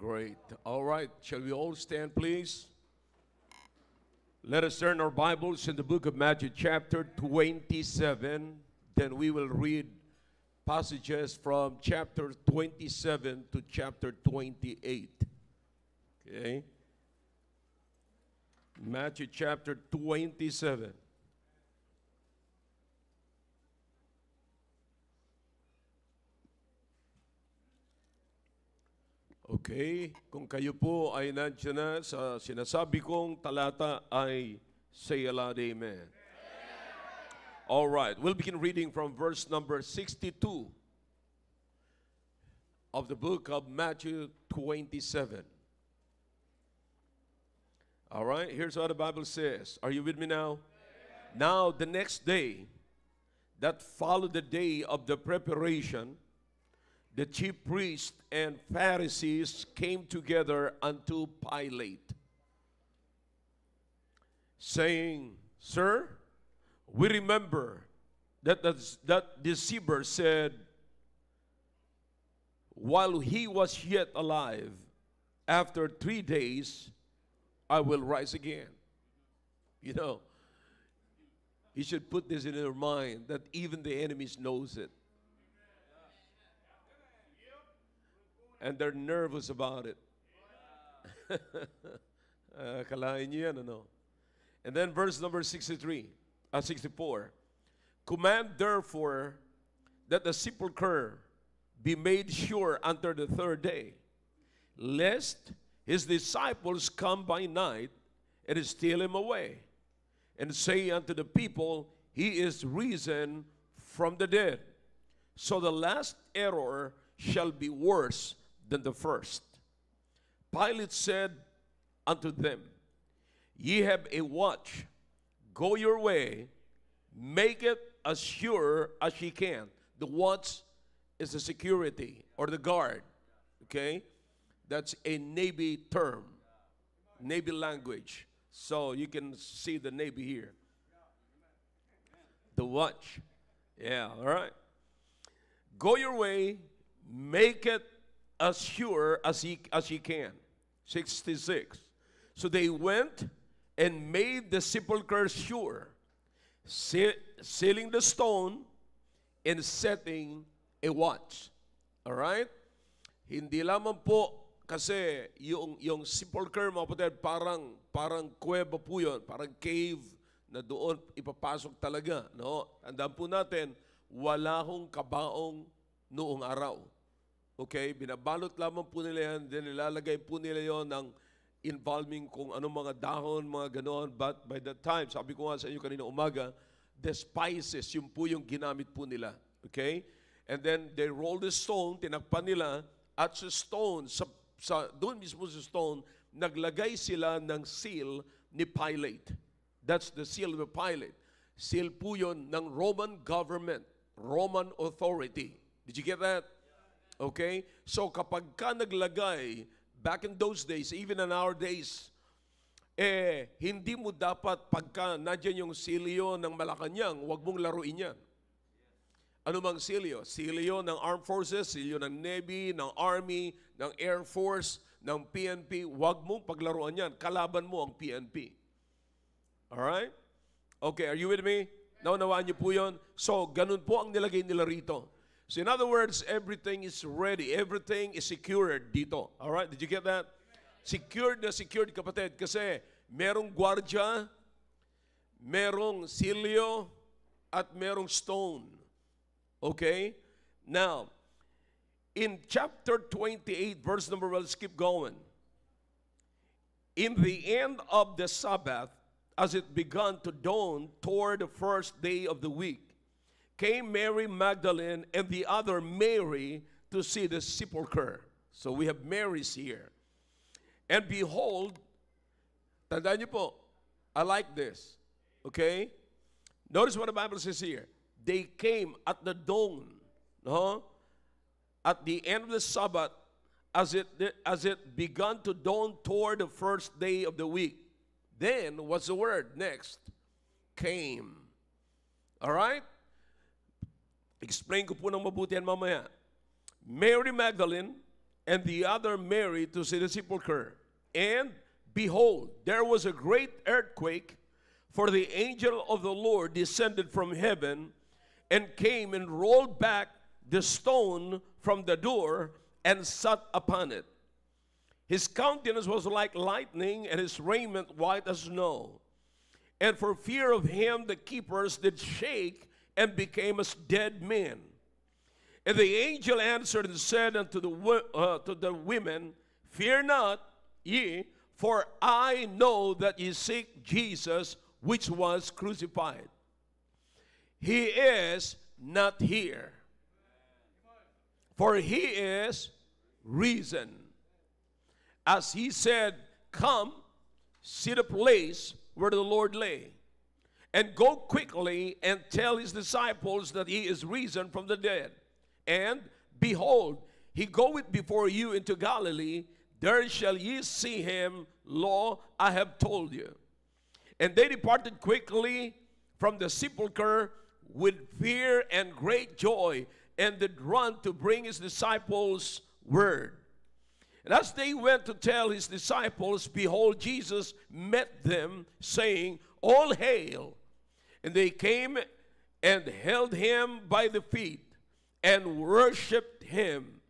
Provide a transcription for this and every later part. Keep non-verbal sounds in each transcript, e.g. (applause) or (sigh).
Great. All right. Shall we all stand, please? Let us turn our Bibles in the book of Matthew, chapter 27. Then we will read passages from chapter 27 to chapter 28. Okay? Matthew chapter 27. Okay, kung kayo po ay nandiyan na sa sinasabi kong talata ay say a loud amen. All right, we'll begin reading from verse number 62 of the book of Matthew 27. All right, here's what the Bible says. Are you with me now? Now, the next day that followed the day of the preparation, the chief priests and Pharisees came together unto Pilate, saying, Sir, we remember that the, that deceiver said, while he was yet alive, after three days, I will rise again. You know, you should put this in your mind that even the enemies knows it. And they're nervous about it. (laughs) And then verse number 63, uh, 64. Command therefore that the sepulchre be made sure until the third day, lest his disciples come by night and steal him away, and say unto the people, He is risen from the dead. So the last error shall be worse than the first. Pilate said unto them, Ye have a watch, go your way, make it as sure as ye can. The watch is the security or the guard. Okay? That's a Navy term, Navy language. So you can see the Navy here. The watch. Yeah, all right. Go your way, make it as sure as ye, as ye can. 66. So they went and made the sepulchre sure, se- sealing the stone and setting a watch. All right? Hindi lamang po kasi yung yung sepulchre mga kapatid, parang parang kuweba po yun, parang cave na doon ipapasok talaga, no? Tandaan po natin, wala hong kabaong noong araw. Okay? Binabalot lamang po nila yan, then nilalagay po nila yon ng involving kung anong mga dahon, mga ganoon. But by that time, sabi ko nga sa inyo kanina umaga, the spices, yung po yung ginamit po nila. Okay? And then they roll the stone, tinakpan nila, at sa stone, sa, sa, doon mismo sa stone, naglagay sila ng seal ni Pilate. That's the seal of Pilate. Seal po yun ng Roman government, Roman authority. Did you get that? Okay? So kapag ka naglagay, back in those days, even in our days, eh, hindi mo dapat pagka nandiyan yung silyo ng Malacanang, huwag mong laruin yan. Ano mang silyo? Silyo ng Armed Forces, silyo ng Navy, ng Army, ng Air Force, ng PNP, huwag mong paglaruan yan. Kalaban mo ang PNP. Alright? Okay, are you with me? Naunawaan niyo po yun? So, ganun po ang nilagay nila rito. So in other words, everything is ready. Everything is secured dito. All right? Did you get that? Secured na secured, kapatid. Kasi eh, merong gwardya, merong silyo, at merong stone. Okay? Now, in chapter 28, verse number, well, let's keep going. In the end of the Sabbath, as it began to dawn toward the first day of the week, came Mary Magdalene and the other Mary to see the sepulchre. So we have Marys here. And behold, tandaan po, I like this. Okay? Notice what the Bible says here. They came at the dawn, no? At the end of the Sabbath, as it as it began to dawn toward the first day of the week. Then what's the word next? Came. All right? Explain ko po ng mabuti yan mamaya. Mary Magdalene and the other Mary to see the sepulchre. And behold, there was a great earthquake, for the angel of the Lord descended from heaven and came and rolled back the stone from the door and sat upon it. His countenance was like lightning, and his raiment white as snow. And for fear of him, the keepers did shake and became as dead men. And the angel answered and said unto the, uh, to the women, Fear not, ye, for I know that ye seek Jesus, which was crucified. He is not here, for he is risen. As he said, Come, see the place where the Lord lay, and go quickly and tell his disciples that he is risen from the dead. And behold, he goeth before you into Galilee, there shall ye see him, lo, I have told you. And they departed quickly from the sepulchre with fear and great joy, and did run to bring his disciples word. And as they went to tell his disciples, behold, Jesus met them, saying, All hail! And they came and held him by the feet and worshipped him.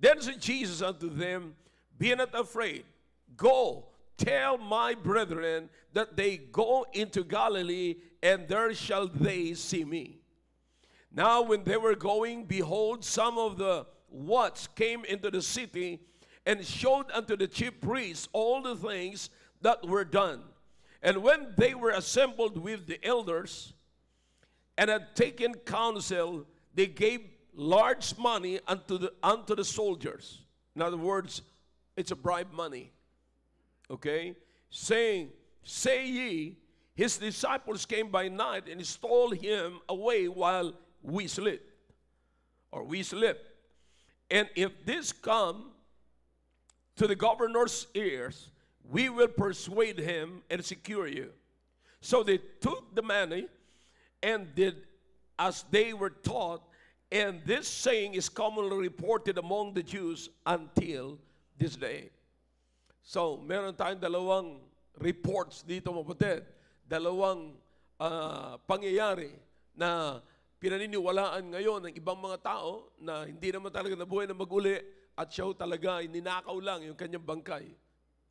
Then said Jesus unto them, Be not afraid, go tell my brethren that they go into Galilee, and there shall they see me. Now, when they were going, behold, some of the Wats came into the city and showed unto the chief priests all the things that were done. And when they were assembled with the elders and had taken counsel, they gave large money unto the, unto the soldiers. In other words, it's a bribe money. Okay? Saying, Say ye, his disciples came by night and stole him away while we slept. Or we slept. And if this come to the governor's ears, we will persuade him and secure you. So they took the money and did as they were taught, and this saying is commonly reported among the Jews until this day. So, meron tayong dalawang reports dito mapatid. Dalawang uh, pangyayari na pinaniniwalaan ngayon ng ibang mga tao na hindi naman talaga nabuhay na maguli at siya talaga ninakaw lang yung kanyang bangkay.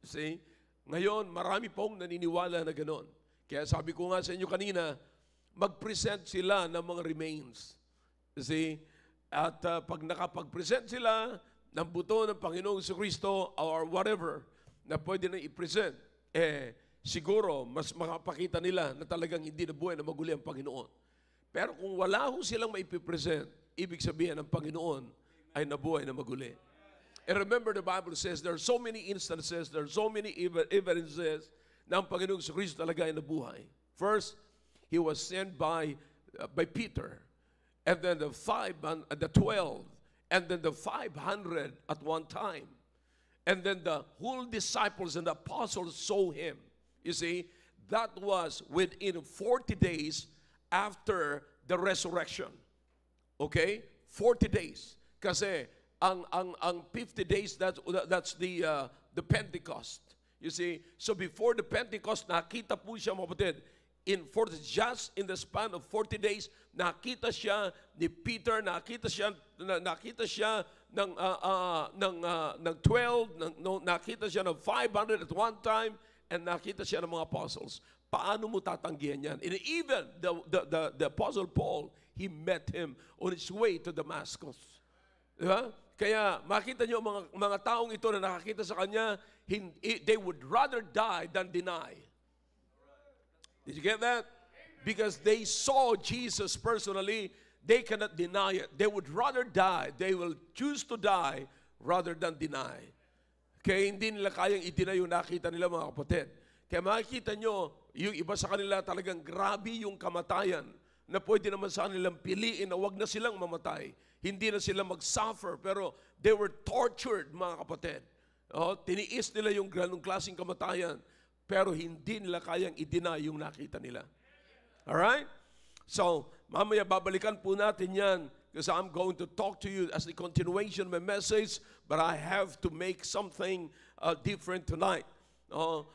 See? Ngayon, marami pong naniniwala na ganoon. Kaya sabi ko nga sa inyo kanina, mag-present sila ng mga remains. See? At uh, pag nakapag-present sila ng buto ng Panginoong Kristo or whatever na pwede na i-present, eh, siguro mas makapakita nila na talagang hindi na buhay na maguli ang Panginoon. Pero kung wala ho silang maipipresent, ibig sabihin ng Panginoon ay nabuhay na maguli. And remember the Bible says there are so many instances, there are so many evidences ang Panginoong Kristo talaga ay nabuhay. First, He was sent by, uh, by Peter, and then the five, and the twelve, and then the five hundred at one time. And then the whole disciples and the apostles saw him. You see, that was within 40 days after the resurrection. Okay? 40 days. Kasi ang ang ang 50 days that that's the uh, the Pentecost. You see, so before the Pentecost nakita po siya mga in for just in the span of 40 days nakita siya ni Peter, nakita siya nakita siya ng uh, uh, ng uh, ng 12, ng, no, nakita siya ng 500 at one time and nakita siya ng mga apostles. Paano mo tatanggihan yan? And even the, the, the, the Apostle Paul, he met him on his way to Damascus. Diba? Kaya makita niyo mga, mga taong ito na nakakita sa kanya, they would rather die than deny. Did you get that? Because they saw Jesus personally, they cannot deny it. They would rather die. They will choose to die rather than deny. Kaya hindi nila kayang itinay yung nakita nila mga kapatid. Kaya makikita nyo, yung iba sa kanila talagang grabe yung kamatayan na pwede naman sa kanilang piliin na wag na silang mamatay. Hindi na sila mag-suffer, pero they were tortured, mga kapatid. Oh, tiniis nila yung ganong klaseng kamatayan, pero hindi nila kayang idina yung nakita nila. Alright? So, mamaya babalikan po natin yan because I'm going to talk to you as the continuation of my message, but I have to make something uh, different tonight. Uh,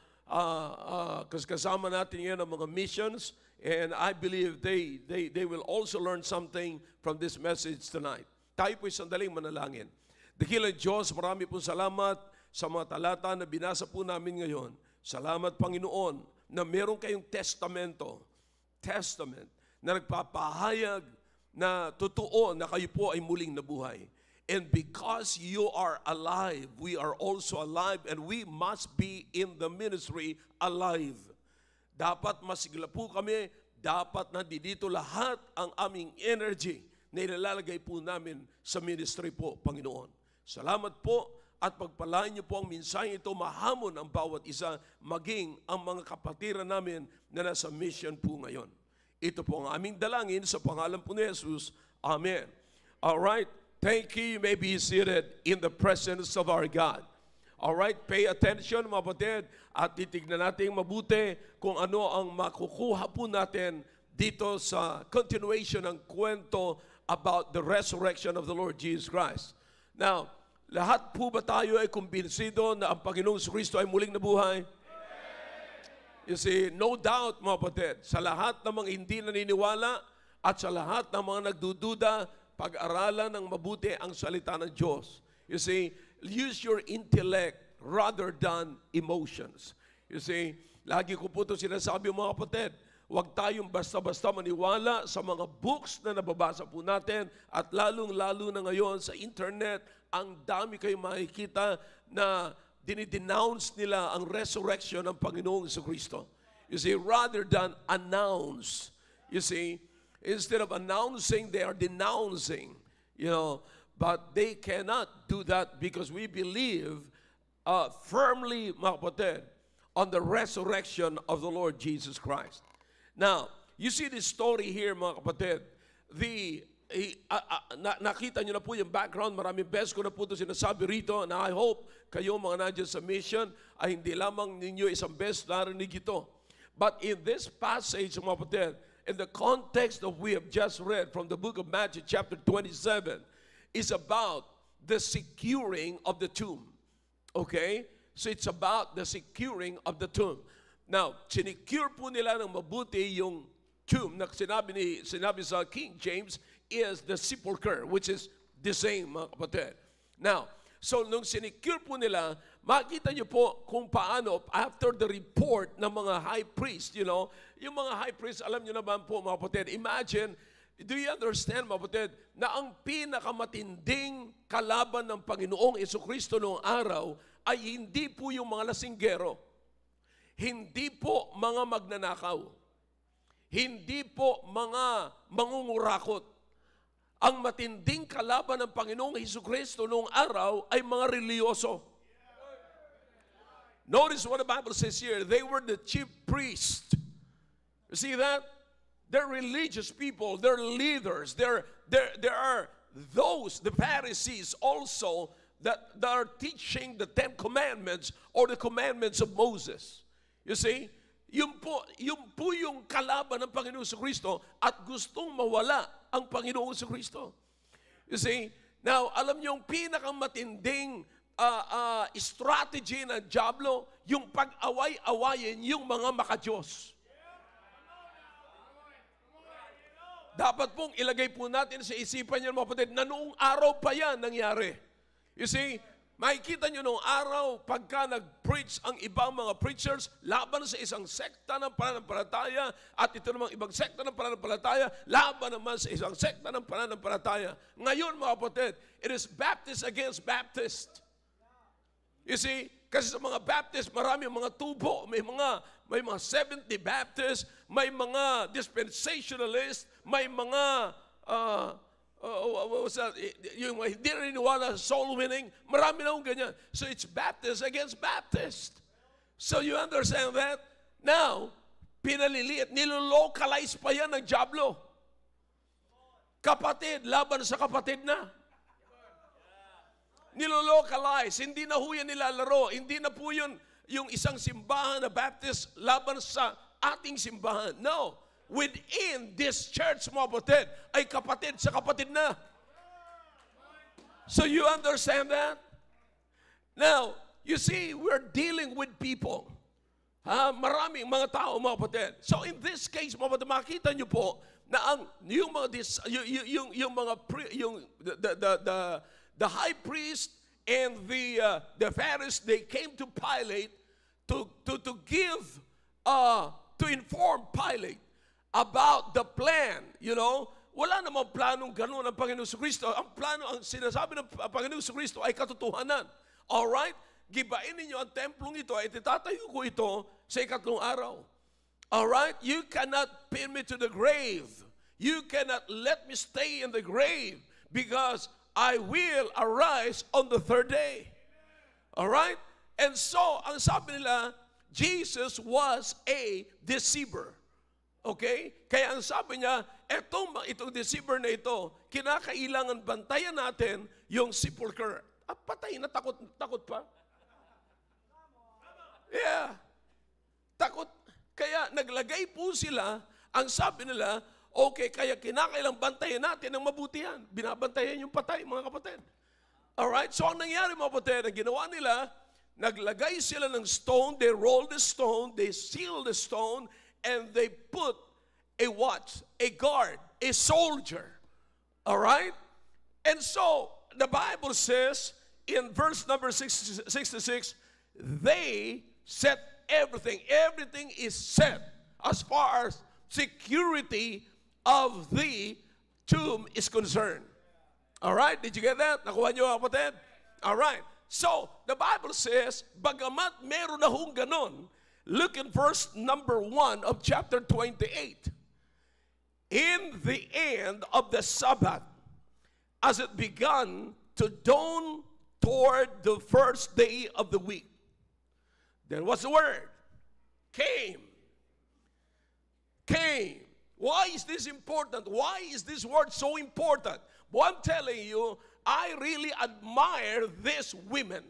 because kasama natin yan ang mga missions, and I believe they, they, they will also learn something from this message tonight. Tayo po'y sandaling manalangin. Dakilang Diyos, marami po salamat sa mga talata na binasa po namin ngayon. Salamat Panginoon na meron kayong testamento, testament, na nagpapahayag na totoo na kayo po ay muling nabuhay. And because you are alive, we are also alive and we must be in the ministry alive. Dapat masigla po kami, dapat na dito lahat ang aming energy na ilalagay po namin sa ministry po, Panginoon. Salamat po at pagpalain niyo po ang mensahe ito, mahamon ang bawat isa, maging ang mga kapatiran namin na nasa mission po ngayon. Ito po ang aming dalangin sa pangalan po ni Jesus. Amen. All right. Thank you. You may be seated in the presence of our God. All right, pay attention mga kapatid at titignan natin mabuti kung ano ang makukuha po natin dito sa continuation ng kwento about the resurrection of the Lord Jesus Christ. Now, lahat po ba tayo ay kumbinsido na ang Panginoong Kristo ay muling nabuhay? You see, no doubt mga kapatid, sa lahat ng mga hindi naniniwala at sa lahat ng mga nagdududa, pag-aralan ng mabuti ang salita ng Diyos. You see, use your intellect rather than emotions. You see, lagi ko po ito sinasabi mga kapatid, huwag tayong basta-basta maniwala sa mga books na nababasa po natin at lalong-lalo na ngayon sa internet, ang dami kayong makikita na dinidenounce nila ang resurrection ng Panginoong Kristo. You see, rather than announce, you see, instead of announcing, they are denouncing, you know, but they cannot do that because we believe uh, firmly, mga on the resurrection of the Lord Jesus Christ. Now, you see this story here, mga kapatid. The ah, ah, na, nakita nyo na po yung background, maraming beses ko na po ito sinasabi rito, na I hope kayo mga nandiyan sa mission ay hindi lamang ninyo isang beses narinig ito. But in this passage, mga kapatid, in the context of we have just read from the book of Matthew chapter 27, is about the securing of the tomb. Okay? So it's about the securing of the tomb. Now, sinecure po nila ng mabuti yung tomb na sinabi, ni, sinabi sa King James is the sepulcher, which is the same, mga kapatid. Now, so nung sinecure po nila, makita niyo po kung paano, after the report ng mga high priest, you know, yung mga high priest, alam niyo naman po, mga kapatid, imagine, do you understand, mga kapatid, na ang pinakamatinding kalaban ng Panginoong Kristo noong araw ay hindi po yung mga lasinggero, hindi po mga magnanakaw, hindi po mga mangungurakot, ang matinding kalaban ng Panginoong Kristo noong araw ay mga religyoso. Notice what the Bible says here. They were the chief priests. You see that? They're religious people. They're leaders. They're, they're, there are those, the Pharisees also, that, that are teaching the Ten Commandments or the commandments of Moses. You see? Yung po, yung po yung kalaban ng Panginoon sa Kristo at gustong mawala ang Panginoon sa Kristo. You see? Now, alam niyo yung pinakamatinding uh, uh, strategy ng Diablo, yung pag-away-awayin yung mga makadiyos. Dapat pong ilagay po natin sa isipan niyo mga kapatid na noong araw pa yan nangyari. You see, Makikita nyo nung araw, pagka nag-preach ang ibang mga preachers laban sa isang sekta ng pananampalataya at ito namang ibang sekta ng pananampalataya laban naman sa isang sekta ng pananampalataya. Ngayon mga kapatid, it is Baptist against Baptist. You see, kasi sa mga Baptist, marami mga tubo, may mga may mga 70 Baptist, may mga dispensationalist, may mga uh, uh, what was that? Yung hindi naniniwala soul winning, marami na ganyan. So it's Baptist against Baptist. So you understand that? Now, pinaliliit, nilolocalize pa yan ng Diablo. Kapatid, laban sa kapatid na. Nilolocalize, hindi na ho yan nilalaro, hindi na po yun yung isang simbahan na Baptist laban sa ating simbahan. No, within this church, mga kapatid, ay kapatid sa kapatid na. So you understand that? Now, you see, we're dealing with people. Ha, maraming mga tao, mga kapatid. So in this case, mga kapatid, makita niyo po na ang yung mga dis, yung, yung, yung mga pri, yung the, the, the, the high priest and the uh, the Pharisees they came to Pilate to to to give uh, to inform Pilate about the plan, you know, wala namang planong ganun ang Panginoon sa Kristo. Ang plano, ang sinasabi ng Panginoon sa Kristo ay katotohanan. Alright? Gibain ninyo ang templong ito ay titatayo ko ito sa ikatlong araw. Alright? You cannot pin me to the grave. You cannot let me stay in the grave because I will arise on the third day. Alright? And so, ang sabi nila, Jesus was a deceiver. Okay? Kaya ang sabi niya, etong, itong deceiver na ito, kinakailangan bantayan natin yung sepulcher. Ah, patay na, takot, takot pa. Yeah. Takot. Kaya naglagay po sila, ang sabi nila, okay, kaya kinakailang bantayan natin ng mabuti yan. Binabantayan yung patay, mga kapatid. Alright? So ang nangyari, mga kapatid, ang ginawa nila, naglagay sila ng stone, they rolled the stone, they sealed the stone, and they put a watch, a guard, a soldier. Alright? And so, the Bible says in verse number 66, they set everything. Everything is set as far as security of the tomb is concerned. All right? Did you get that? Nakuha niyo kapatid? All right. So, the Bible says, bagamat meron na hong ganon, look in verse number 1 of chapter 28. In the end of the Sabbath, as it began to dawn toward the first day of the week, then what's the word? Came. Came. Why is this important? Why is this word so important? Well, I'm telling you, I really admire these women.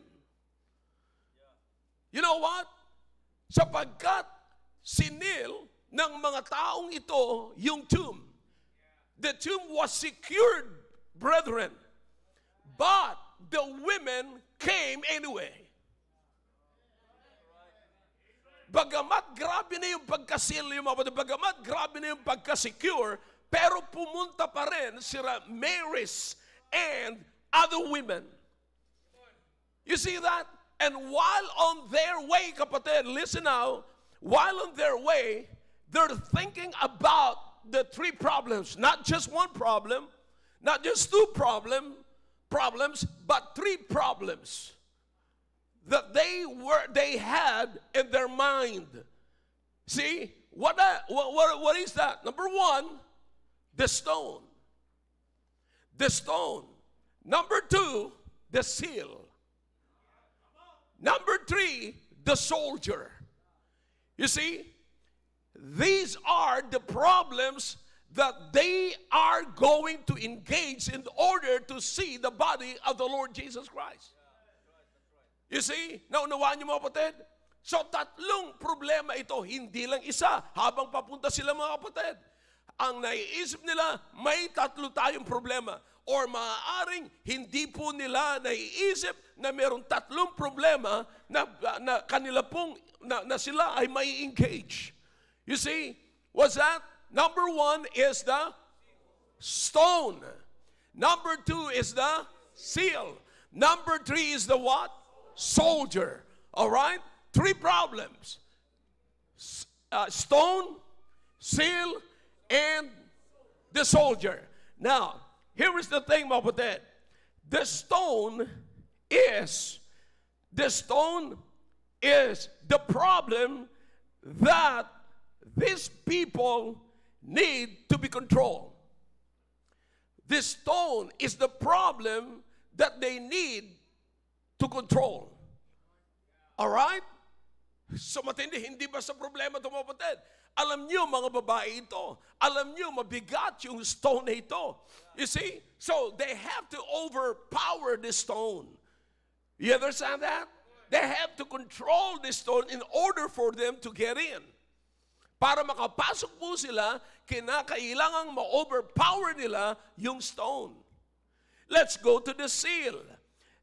You know what? Sapagkat sinil ng mga taong ito yung tomb. The tomb was secured, brethren. But the women came anyway. Bagamat grabe na yung pagkasil yung mga bagamat grabe na yung pagka-secure, pero pumunta pa rin sila Marys and other women. You see that? And while on their way, kapatid, listen now, while on their way, they're thinking about the three problems, not just one problem, not just two problem, problems, but three problems that they were they had in their mind. See, what, that, what, what, what is that? Number one, the stone. The stone. Number two, the seal. Number three, the soldier. You see, these are the problems that they are going to engage in order to see the body of the Lord Jesus Christ. You see, naunawaan niyo mga kapatid? So tatlong problema ito, hindi lang isa. Habang papunta sila mga kapatid, ang naiisip nila, may tatlo tayong problema. Or maaaring hindi po nila naiisip na mayroong tatlong problema na, na kanila pong, na, na sila ay may engage. You see, what's that? Number one is the stone. Number two is the seal. Number three is the what? soldier. All right? Three problems uh, stone, seal, and the soldier. Now, here is the thing about that. The stone is, the stone is the problem that these people need to be controlled. This stone is the problem that they need to control. Alright? So matindi, hindi ba sa problema kapatid? Alam niyo mga babae ito. Alam niyo mabigat yung stone na ito. You see? So they have to overpower the stone. You understand that? They have to control the stone in order for them to get in. Para makapasok po sila, kinakailangang ma-overpower nila yung stone. Let's go to the seal.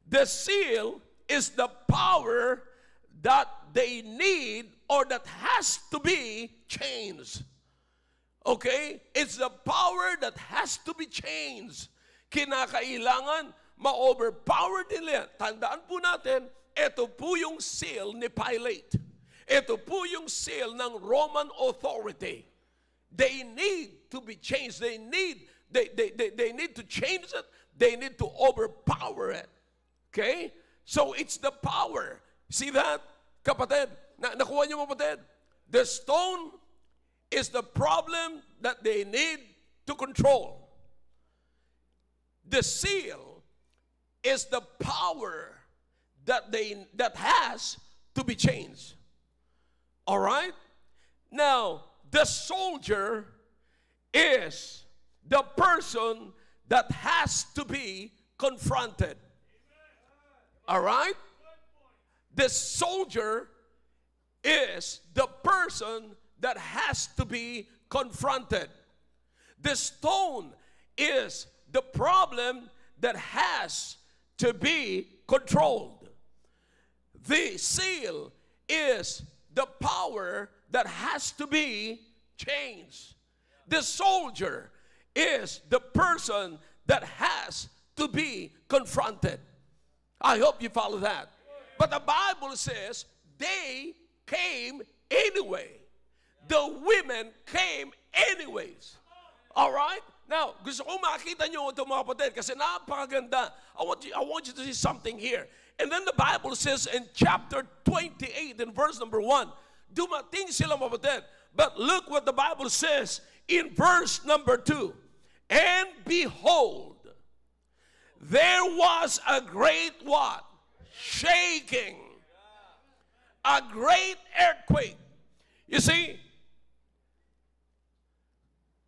The seal is the power that they need or that has to be changed. Okay? It's the power that has to be changed. Kinakailangan ma-overpower nila. Tandaan po natin, ito po yung seal ni Pilate. Ito po yung seal ng Roman authority. They need to be changed. They need, they, they, they, they need to change it. They need to overpower it. Okay? So it's the power. See that? Kapatid, na nakuha niyo kapatid? The stone is the problem that they need to control. The seal is the power that they that has to be changed. All right? Now, the soldier is the person that has to be confronted. All right? The soldier is the person that has to be confronted. The stone is the problem that has to be controlled. The seal is the power that has to be changed. The soldier is the person that has to be confronted. I hope you follow that. But the Bible says they came anyway. The women came anyways. All right? Now, gusto makita nyo ito mga kapatid kasi napakaganda. I want, you, I want you to see something here. And then the Bible says in chapter 28 in verse number 1, dumating sila mga kapatid. But look what the Bible says in verse number 2. And behold, there was a great what? Shaking. A great earthquake. You see,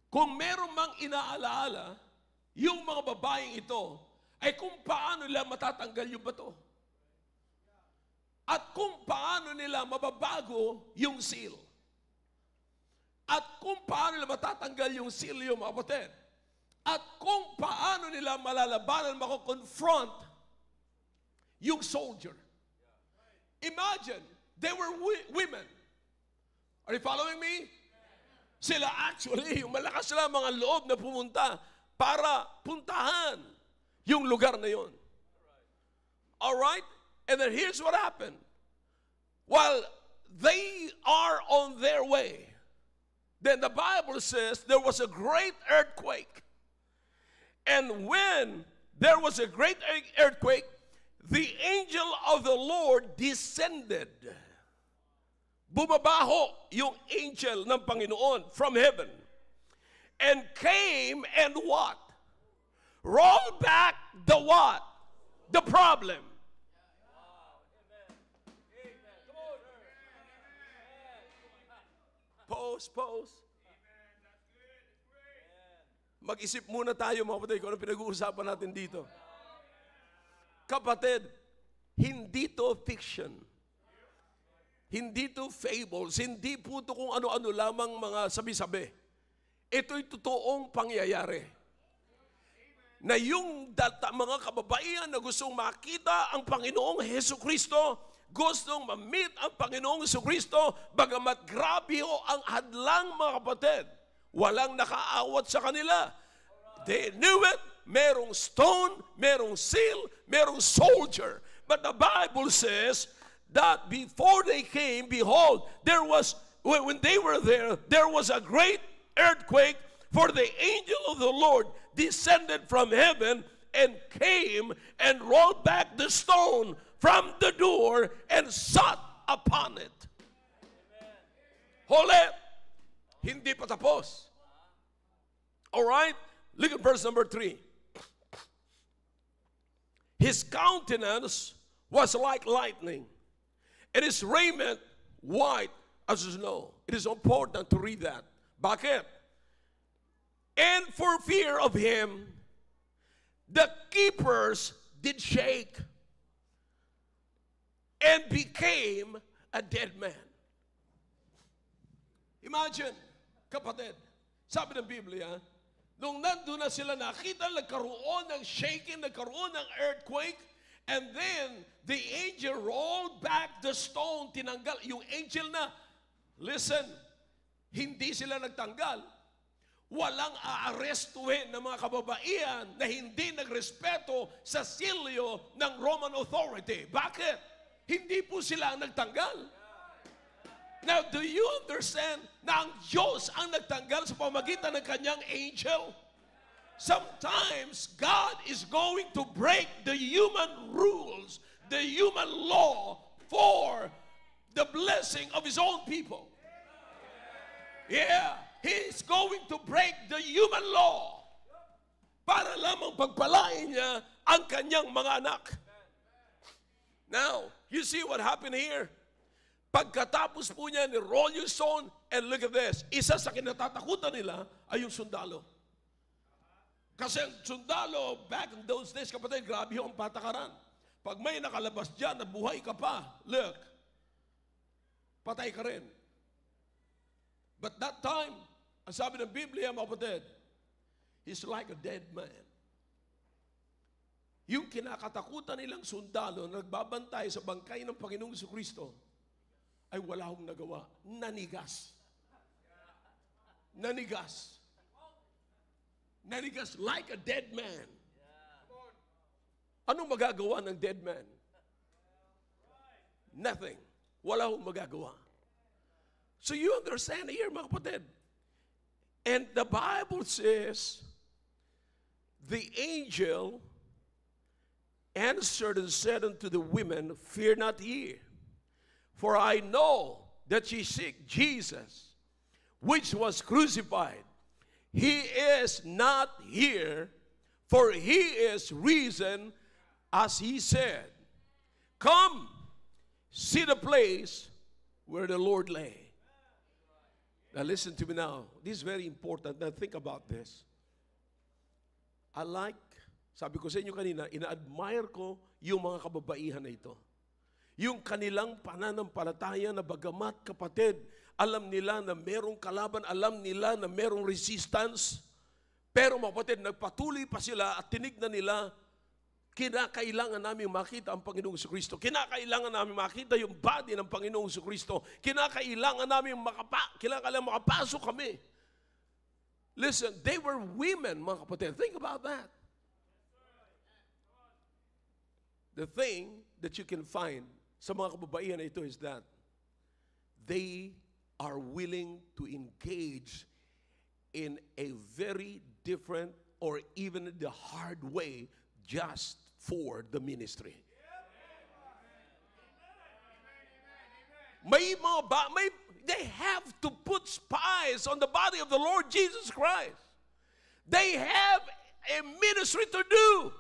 kung meron mang inaalaala, yung mga babaeng ito, ay kung paano nila matatanggal yung bato. At kung paano nila mababago yung seal. At kung paano nila matatanggal yung seal yung mga. At kung paano nila malalabanan, mako-confront yung soldier. Imagine, they were wi- women. Are you following me? Sila actually, yung (laughs) malakas sila mga loob na pumunta para puntahan yung lugar na yon. All right? And then here's what happened. While they are on their way, then the Bible says there was a great earthquake. And when there was a great earthquake, the angel of the Lord descended. Bumabaho yung angel ng Panginoon from heaven and came and what? Roll back the what? The problem. Pause, pause. Mag-isip muna tayo mga kapatid kung ano pinag-uusapan natin dito. Kapatid, hindi to fiction. Hindi to fables. Hindi po to kung ano-ano lamang mga sabi-sabi. Ito'y totoong pangyayari. Na yung data, mga kababaihan na gustong makita ang Panginoong Heso Kristo, gustong ma-meet ang Panginoong Heso Kristo, bagamat grabe ho ang hadlang mga kapatid. Walang nakaawat sa kanila. They knew it. Merong stone, merong seal, merong soldier. But the Bible says that before they came, behold, there was, when they were there, there was a great earthquake, for the angel of the Lord descended from heaven and came and rolled back the stone from the door and sat upon it. Hole, hindi pa tapos. All right? Look at verse number three. His countenance was like lightning, and his raiment white as snow. It is important to read that. Bakit? And for fear of him, the keepers did shake and became a dead man. Imagine, kapatid, sabi ng Biblia, nung nandun na sila nakita, nagkaroon ng shaking, nagkaroon ng earthquake, and then the angel rolled back the stone, tinanggal. Yung angel na, listen, hindi sila nagtanggal. Walang aarestuhin ng mga kababaihan na hindi nagrespeto sa silyo ng Roman authority. Bakit? Hindi po sila ang nagtanggal. Now, do you understand na ang Diyos ang nagtanggal sa pamagitan ng kanyang angel? Sometimes God is going to break the human rules, the human law for the blessing of His own people. Yeah, He's going to break the human law para lamang pagpalain niya ang kanyang mga anak. Now, you see what happened here? Pagkatapos po niya ni roll yung stone, and look at this, isa sa kinatatakutan nila ay yung sundalo. Kasi ang sundalo, back in those days, kapatid, grabe yung patakaran. Pag may nakalabas dyan na buhay ka pa, look, patay ka rin. But that time, ang sabi ng Biblia, mga kapatid, he's like a dead man. Yung kinakatakutan nilang sundalo na nagbabantay sa bangkay ng Panginoong Kristo ay wala akong nagawa. Nanigas. Nanigas. Nanigas like a dead man. Anong magagawa ng dead man? Nothing. Wala akong magagawa. So you understand here, mga kapatid. And the Bible says, the angel answered and said unto the women, Fear not ye, for I know that ye seek Jesus, which was crucified. He is not here, for he is risen, as he said. Come, see the place where the Lord lay. Now listen to me now. This is very important. Now think about this. I like, sabi ko sa inyo kanina, ina-admire ko yung mga kababaihan na ito. Yung kanilang pananampalataya na bagamat kapatid, alam nila na merong kalaban, alam nila na merong resistance, pero mga kapatid, nagpatuloy pa sila at tinignan nila kinakailangan namin makita ang Panginoong Kristo. Kinakailangan namin makita yung body ng Panginoong Kristo. Kinakailangan namin makapa, kinakailangan makapasok kami. Listen, they were women, mga kapatid. Think about that. The thing that you can find sa mga kababaihan ito is that they are willing to engage in a very different or even the hard way just for the ministry. May mga ba, may, they have to put spies on the body of the Lord Jesus Christ. They have a ministry to do.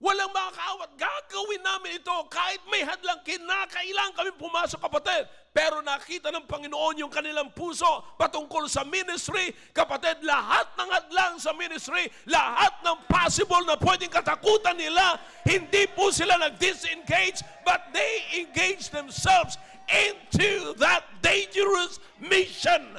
Walang makakawat. Gagawin namin ito kahit may hadlang. Kinakailangan kami pumasok kapatid. Pero nakita ng Panginoon yung kanilang puso patungkol sa ministry. Kapatid, lahat ng hadlang sa ministry, lahat ng possible na pwedeng katakutan nila, hindi po sila nag-disengage, but they engage themselves into that dangerous mission.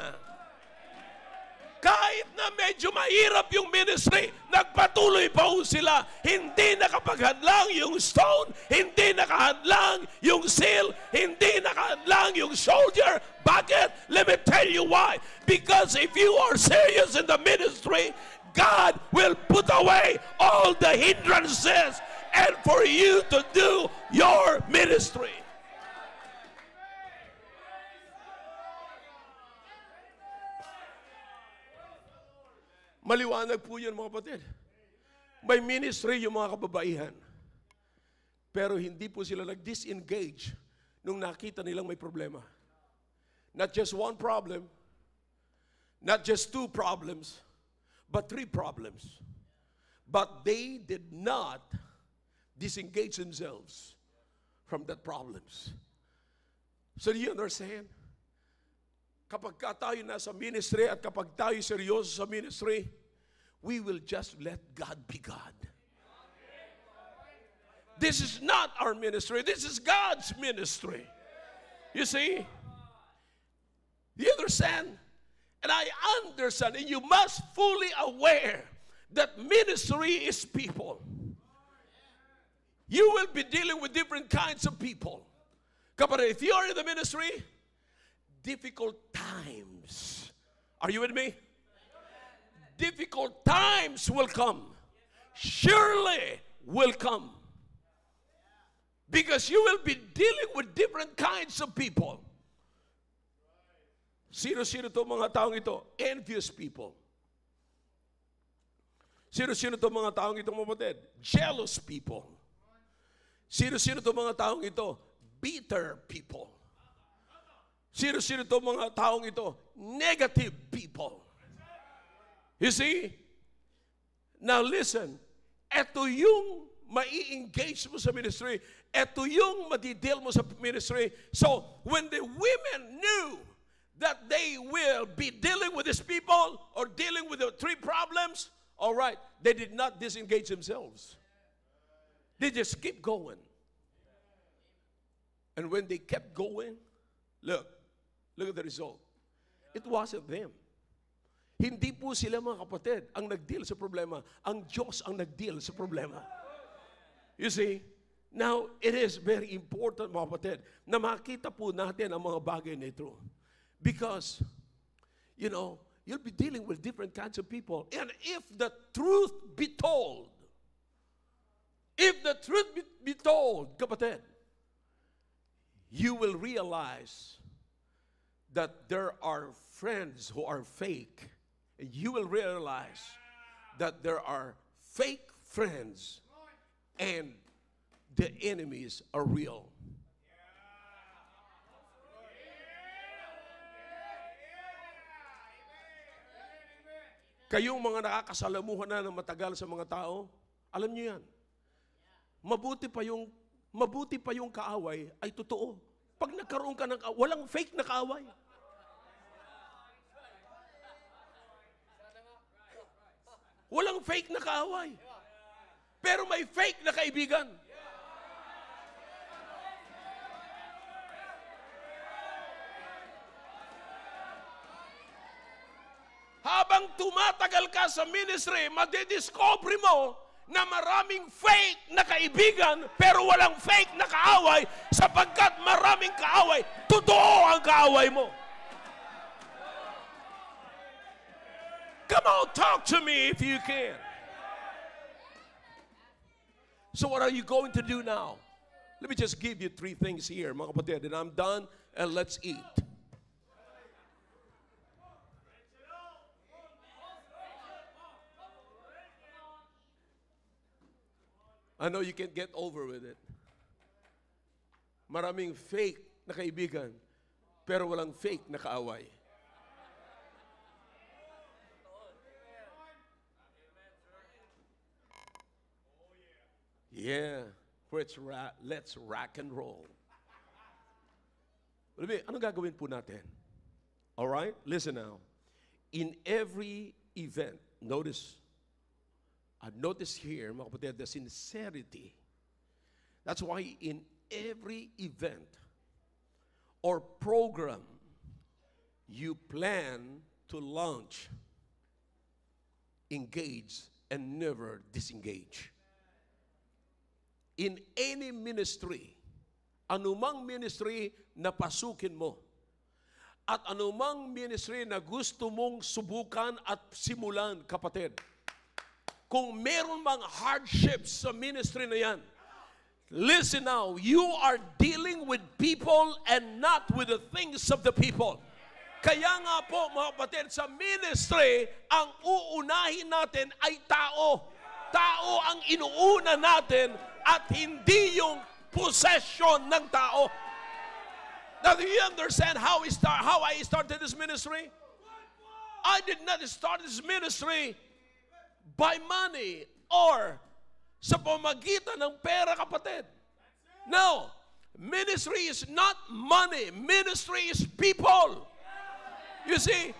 Kahit na medyo mahirap yung ministry, nagpatuloy pa ho sila. Hindi nakapaghadlang yung stone, hindi nakahadlang yung seal, hindi nakahadlang yung soldier. Bakit? Let me tell you why. Because if you are serious in the ministry, God will put away all the hindrances and for you to do your ministry. Maliwanag po yun mga kapatid. May ministry yung mga kababaihan. Pero hindi po sila nag-disengage nung nakita nilang may problema. Not just one problem, not just two problems, but three problems. But they did not disengage themselves from that problems. So do you understand? Kapag ka tayo nasa ministry at kapag tayo seryoso sa ministry, we will just let God be God. This is not our ministry. This is God's ministry. You see? You understand? And I understand, and you must fully aware that ministry is people. You will be dealing with different kinds of people. Kapatid, if you are in the ministry, difficult times. Are you with me? Difficult times will come. Surely will come. Because you will be dealing with different kinds of people. Sino-sino to mga taong ito? Envious people. Sino-sino to mga taong ito, kapatid? Jealous people. Sino-sino to mga taong ito? Bitter people. Sino-sino to mga taong ito? Negative people. You see? Now listen, eto yung mai-engage mo sa ministry. Ito yung madidil mo sa ministry. So, when the women knew that they will be dealing with these people or dealing with the three problems, all right, they did not disengage themselves. They just keep going. And when they kept going, look, look at the result. It wasn't them. Hindi po sila mga kapatid ang nag-deal sa problema. Ang Diyos ang nag-deal sa problema. You see? Now, it is very important, mga kapatid, na makita po natin ang mga bagay na ito. Because, you know, you'll be dealing with different kinds of people. And if the truth be told, if the truth be, told, kapatid, you will realize that there are friends who are fake. And you will realize that there are fake friends and the enemies are real. Kayong mga nakakasalamuhan na ng matagal sa mga tao, alam niyo yan. Mabuti pa yung mabuti pa yung kaaway ay totoo. Pag nagkaroon ka ng walang fake na kaaway. Walang fake na kaaway. Pero may fake na kaibigan. Habang tumatagal ka sa ministry, madidiscover mo na maraming fake na kaibigan pero walang fake na kaaway sapagkat maraming kaaway. Totoo ang kaaway mo. Come on, talk to me if you can. So what are you going to do now? Let me just give you three things here, mga kapatid, and I'm done, and let's eat. I know you can't get over with it. Maraming fake na kaibigan, pero walang fake na kaaway. Yeah, let's, ra- let's rock and roll. Well, ano gagawin po natin? All right, listen now. In every event, notice, I notice here, mga kapatid, the sincerity. That's why in every event or program you plan to launch, engage, and never disengage. In any ministry, anumang ministry na pasukin mo, at anumang ministry na gusto mong subukan at simulan, kapatid, kung meron mang hardships sa ministry na yan, listen now, you are dealing with people and not with the things of the people. Kaya nga po, mga kapatid, sa ministry, ang uunahin natin ay tao. Tao ang inuuna natin at hindi yung possession ng tao. Now, do you understand how, we start, how I started this ministry? I did not start this ministry by money or sa pamagitan ng pera, kapatid. No. Ministry is not money. Ministry is people. You see,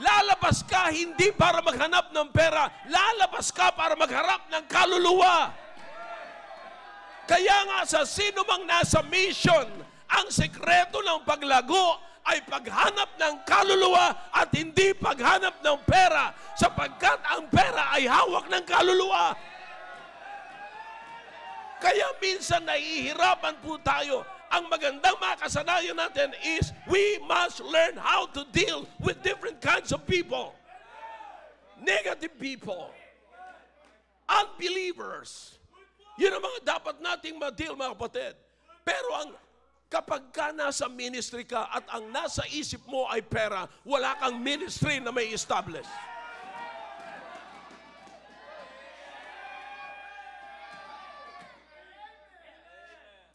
lalabas ka hindi para maghanap ng pera. Lalabas ka para magharap ng kaluluwa. Kaya nga sa sino mang nasa mission, ang sekreto ng paglago ay paghanap ng kaluluwa at hindi paghanap ng pera sapagkat ang pera ay hawak ng kaluluwa. Kaya minsan nahihirapan po tayo. Ang magandang makasanayan natin is we must learn how to deal with different kinds of people. Negative people. Unbelievers. Yun ang mga dapat nating ma-deal, mga kapatid. Pero ang kapag ka nasa ministry ka at ang nasa isip mo ay pera, wala kang ministry na may establish.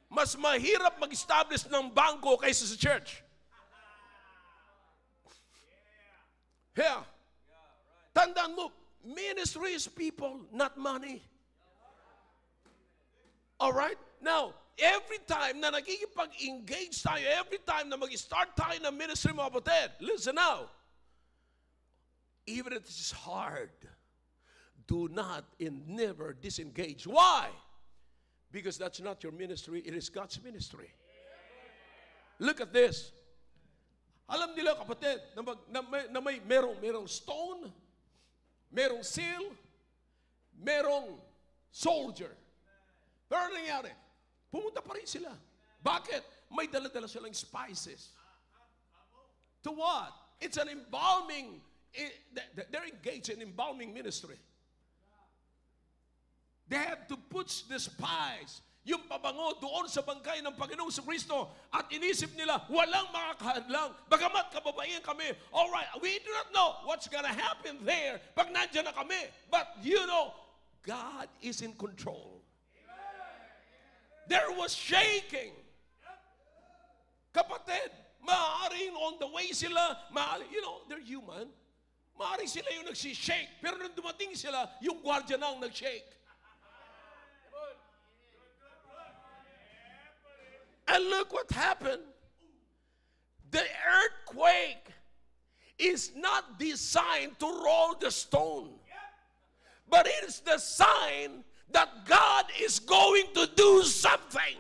Mas mahirap mag-establish ng bangko kaysa sa church. Yeah. Tandaan mo, ministry is people, not money. Alright? Now, every time na nagkikipag-engage tayo, every time na mag-start tayo ng ministry, mga kapatid, listen now. Even if it is hard, do not and never disengage. Why? Because that's not your ministry, it is God's ministry. Look at this. Alam nila kapatid, na, mag, na, may, na may merong, merong stone, merong seal, merong soldier. Pero ano nangyari? Pumunta pa rin sila. Bakit? May dala-dala silang spices. To what? It's an embalming, eh, they're engaged in embalming ministry. They have to put the spice, yung pabango doon sa bangkay ng Panginoong sa Kristo at inisip nila, walang makakahadlang. Bagamat kababaihan kami, all right, we do not know what's gonna happen there pag nandiyan na kami. But you know, God is in control. There was shaking. Kapatid, maaaring on the way sila, maaari, you know, they're human. Maaaring sila yung nagsishake. Pero nung dumating sila, yung gwardiya na ang nag-shake. And look what happened. The earthquake is not designed to roll the stone, but it is the sign that God is going to do something.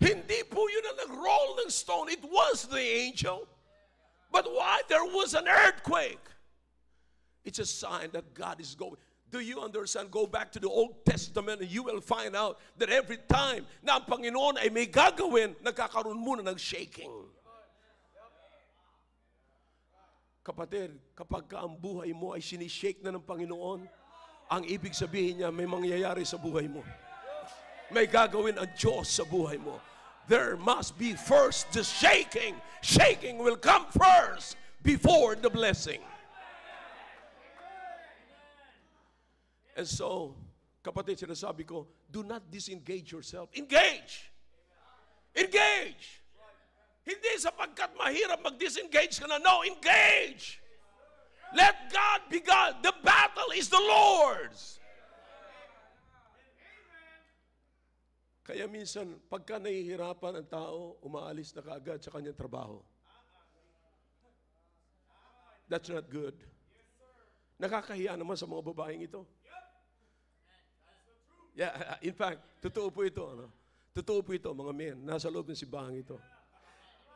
Hindi po yun ang nag-roll ng stone. It was the angel. But why? There was an earthquake. It's a sign that God is going. Do you understand? Go back to the Old Testament and you will find out that every time na ang Panginoon ay may gagawin, nagkakaroon muna ng shaking. Kapatid, kapag ka ang buhay mo ay sinishake na ng Panginoon, ang ibig sabihin niya may mangyayari sa buhay mo. May gagawin ang Diyos sa buhay mo. There must be first the shaking. Shaking will come first before the blessing. And so, kapatid, sinasabi ko, do not disengage yourself. Engage! Engage! Hindi sapagkat mahirap mag-disengage ka na. No, engage! Let God be God. The battle is the Lord's. Kaya minsan, pagka nahihirapan ang tao, umaalis na kaagad sa kanyang trabaho. That's not good. Nakakahiya naman sa mga babaeng ito. Yeah, in fact, totoo po ito. Ano? Totoo po ito, mga men, nasa loob ng simbahan ito.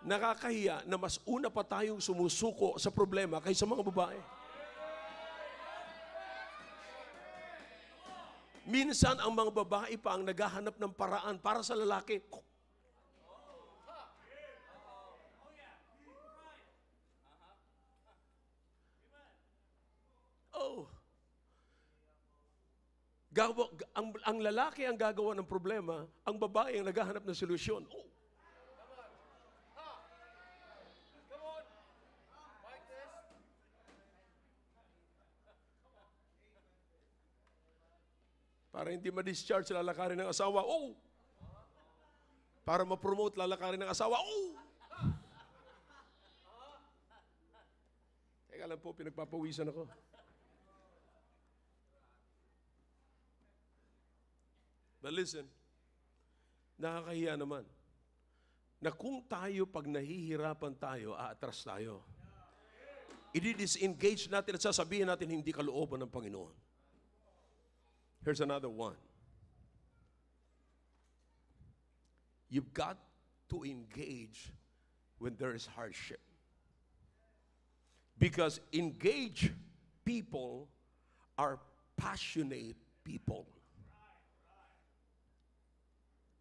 Nakakahiya na mas una pa tayong sumusuko sa problema kaysa mga babae. Minsan ang mga babae pa ang naghahanap ng paraan para sa lalaki. Oh. Gawa, ang, ang lalaki ang gagawa ng problema, ang babae ang naghahanap ng solusyon. Oh. Para hindi ma-discharge, lalakarin ng asawa. Oh! Para ma-promote, lalakarin ng asawa. Oh! Teka lang po, pinagpapawisan ako. But listen, nakakahiya naman na kung tayo, pag nahihirapan tayo, aatras tayo. I-disengage natin at sasabihin natin hindi kalooban ng Panginoon. Here's another one. you've got to engage when there is hardship. Because engaged people are passionate people.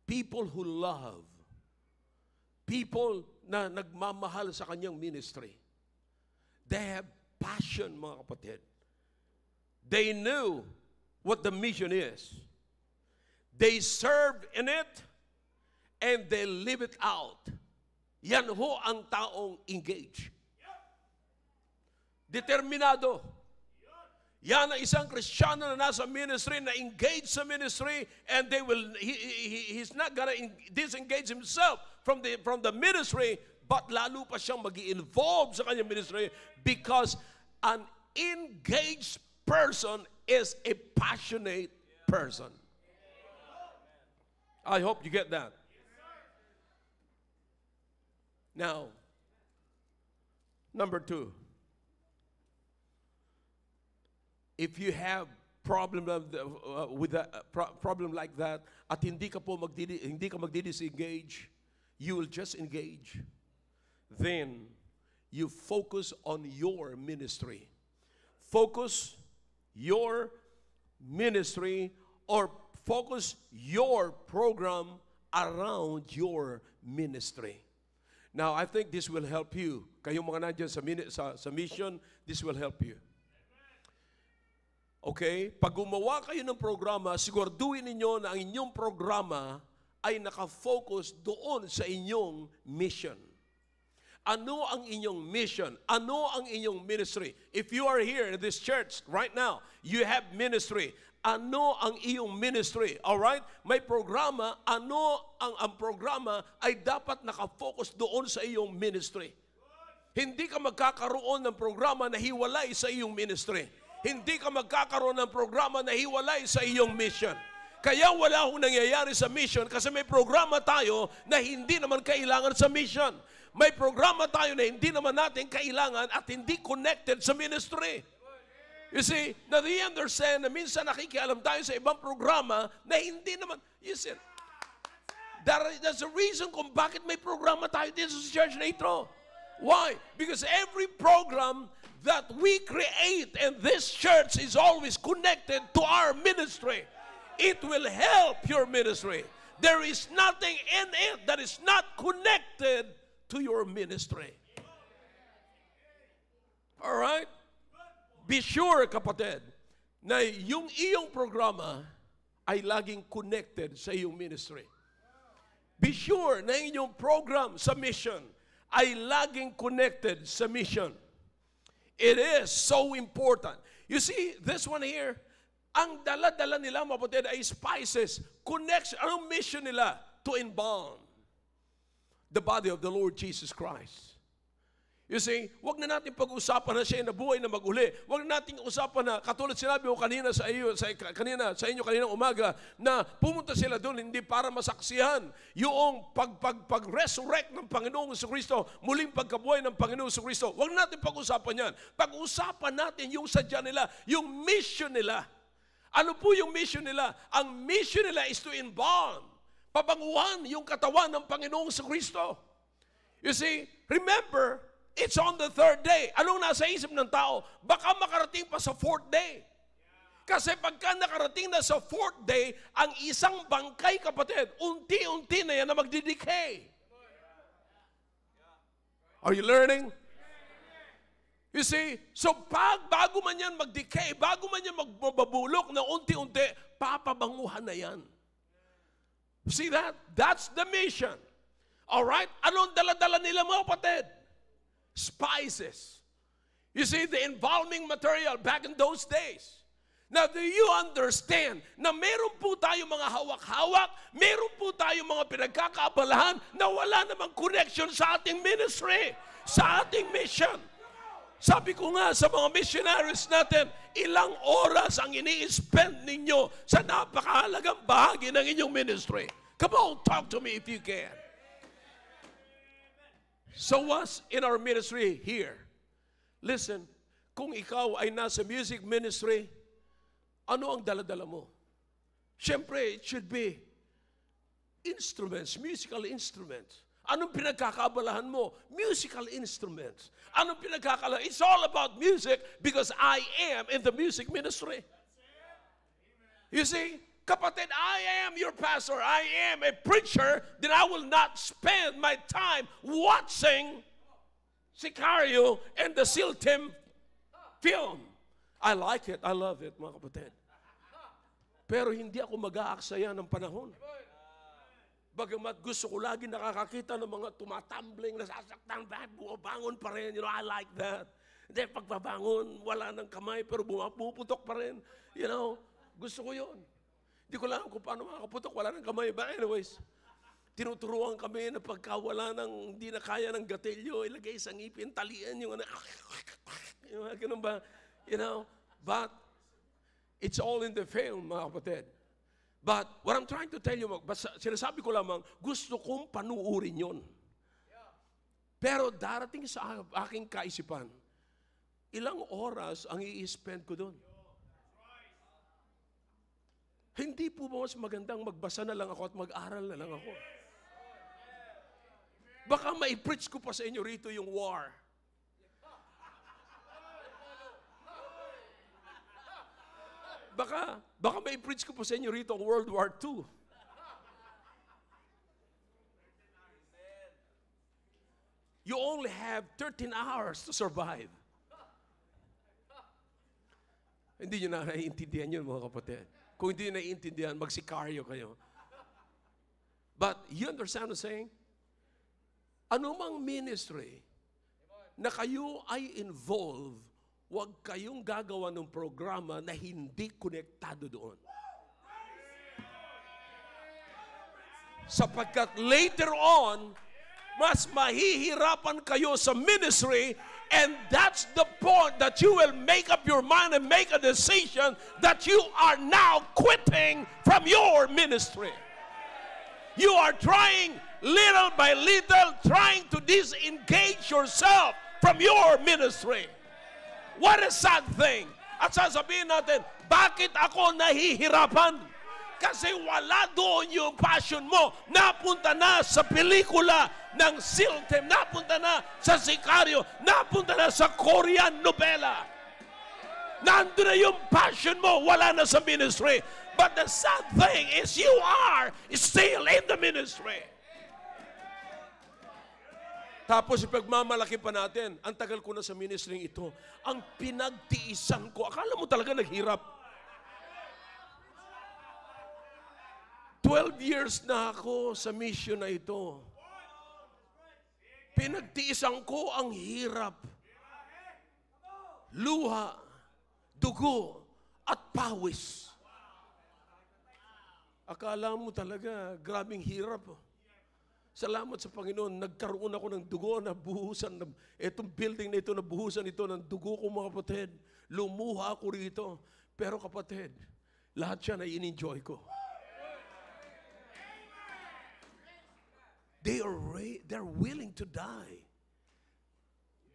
People who love. People na nagmamahal sa kanyang ministry. They have passion, mga kapatid. They knew what the mission is. They served in it and they live it out. Yan ho ang taong engaged. Determinado. Yan ang isang Kristiyano na nasa ministry, na engaged sa ministry, and they will, he, he, he's not gonna disengage himself from the, from the ministry, but lalo pa siyang mag involve sa kanyang ministry because an engaged person is a passionate person. I hope you get that. Now, number two, if you have problem uh, with a pro- problem like that at hindi ka po hindi ka magdi-disengage, you will just engage. Then you focus on your ministry. Focus your ministry or focus your program around your ministry. Now, I think this will help you. Kayong mga nandiyan sa, sa, sa mission, this will help you. Okay? Pag gumawa kayo ng programa, siguraduhin ninyo na ang inyong programa ay nakafocus doon sa inyong mission. Ano ang inyong mission? Ano ang inyong ministry? If you are here in this church right now, you have ministry. Ano ang iyong ministry? All right? May programa. Ano ang ang programa ay dapat nakafocus doon sa iyong ministry. Hindi ka magkakaroon ng programa na hiwalay sa iyong ministry. Hindi ka magkakaroon ng programa na hiwalay sa iyong mission. Kaya wala akong nangyayari sa mission kasi may programa tayo na hindi naman kailangan sa mission. May programa tayo na hindi naman natin kailangan at hindi connected sa ministry. You see, na they understand na minsan nakikialam tayo sa ibang programa na hindi naman, you see, that, that's the reason kung bakit may programa tayo dito sa church na ito. Why? Because every program that we create in this church is always connected to our ministry. It will help your ministry. There is nothing in it that is not connected to your ministry. All right? Be sure, kapatid, na yung iyong programa ay laging connected sa iyong ministry. Be sure na inyong program sa mission ay laging connected sa mission. It is so important. You see, this one here, ang dala-dala nila, mapatid, ay spices. Connection. Anong mission nila? To embalm the body of the Lord Jesus Christ. You see, wag na natin pag-usapan na siya na buhay na maguli. Wag na natin usapan na, katulad sinabi ko kanina sa iyo, sa, kanina, sa inyo kaninang umaga, na pumunta sila doon hindi para masaksihan yung pag, pag, pag-resurrect ng Panginoong Kristo, muling pagkabuhay ng Panginoong Kristo. Wag natin pag-usapan yan. Pag-usapan natin yung sadya nila, yung mission nila. Ano po yung mission nila? Ang mission nila is to embalm, pabanguhan yung katawan ng Panginoong Kristo. You see, remember, It's on the third day. Anong nasa isip ng tao? Baka makarating pa sa fourth day. Kasi pagka nakarating na sa fourth day, ang isang bangkay, kapatid, unti-unti na yan na magdidecay. Are you learning? You see, so pag bago man yan mag-decay, bago man yan magbabulok na unti-unti, papabanguhan na yan. See that? That's the mission. All right? Anong dala-dala nila mga kapatid? spices. You see, the embalming material back in those days. Now, do you understand na meron po tayo mga hawak-hawak, meron po tayo mga pinagkakaabalahan na wala namang connection sa ating ministry, sa ating mission. Sabi ko nga sa mga missionaries natin, ilang oras ang ini-spend ninyo sa napakahalagang bahagi ng inyong ministry. Come on, talk to me if you can. So what's in our ministry here? Listen, kung ikaw ay nasa music ministry, ano ang daladala mo? Siyempre, it should be Instruments, musical instruments. Anong pinagkakabalahan mo? Musical instruments. Anong pinagkakala? It's all about music because I am in the music ministry. You see, kapatid, I am your pastor. I am a preacher. Then I will not spend my time watching Sicario and the SEAL team film. I like it. I love it, mga kapatid. Pero hindi ako mag-aaksaya ng panahon. Bagamat gusto ko lagi nakakakita ng mga tumatumbling, nasasaktan, bumabangon pa rin. You know, I like that. Hindi, pagbabangon, wala ng kamay, pero bumapuputok pa rin. You know, gusto ko yon. Hindi ko lang kung paano makakaputok, wala ng kamay. But anyways, tinuturuan kami na pagka wala ng, hindi na kaya ng gatilyo, ilagay sa ngipin, talian yung ano, yung mga ganun ba, you know, but it's all in the film, mga kapatid. But what I'm trying to tell you, basta, sinasabi ko lamang, gusto kong panuurin yon. Pero darating sa aking kaisipan, ilang oras ang i-spend ko doon? Hindi po ba mas magandang magbasa na lang ako at mag-aral na lang ako? Baka mai-preach ko pa sa inyo rito yung war. Baka, baka mai-preach ko pa sa inyo rito World War II. You only have 13 hours to survive. Hindi nyo na naiintindihan yun, mga kapatid. Kung hindi nyo naiintindihan, magsikaryo kayo. But you understand what I'm saying? Anumang ministry na kayo ay involved, huwag kayong gagawa ng programa na hindi konektado doon. Sapagkat later on, mas mahihirapan kayo sa ministry and that's the point that you will make up your mind and make a decision that you are now quitting from your ministry. You are trying little by little trying to disengage yourself from your ministry. What a sad thing. At sasabihin natin, bakit ako nahihirapan? Kasi wala doon yung passion mo. Napunta na sa pelikula ng SEAL team. Napunta na sa Sicario. Napunta na sa Korean novela. Nandun na yung passion mo. Wala na sa ministry. But the sad thing is you are still in the ministry. Tapos ipagmamalaki pa natin, ang tagal ko na sa ministry ito, ang pinagtiisan ko, akala mo talaga naghirap. 12 years na ako sa mission na ito. Pinagtiisan ko ang hirap. Luha, dugo, at pawis. Akala mo talaga, grabing hirap. Oh. Salamat sa Panginoon, nagkaroon ako ng dugo na buhusan. Na, itong building na ito, na buhusan ito ng dugo ko mga kapatid. Lumuha ako rito. Pero kapatid, lahat siya na in-enjoy ko. They are they're willing to die.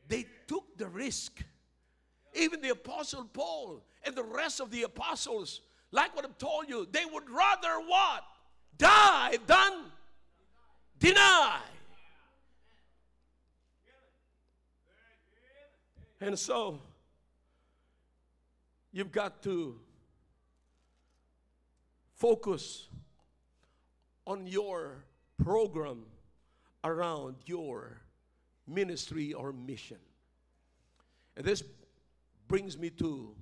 They took the risk. Even the apostle Paul and the rest of the apostles, like what I've told you, they would rather what? Die than deny. And so, you've got to focus on your program around your ministry or mission. And this brings me to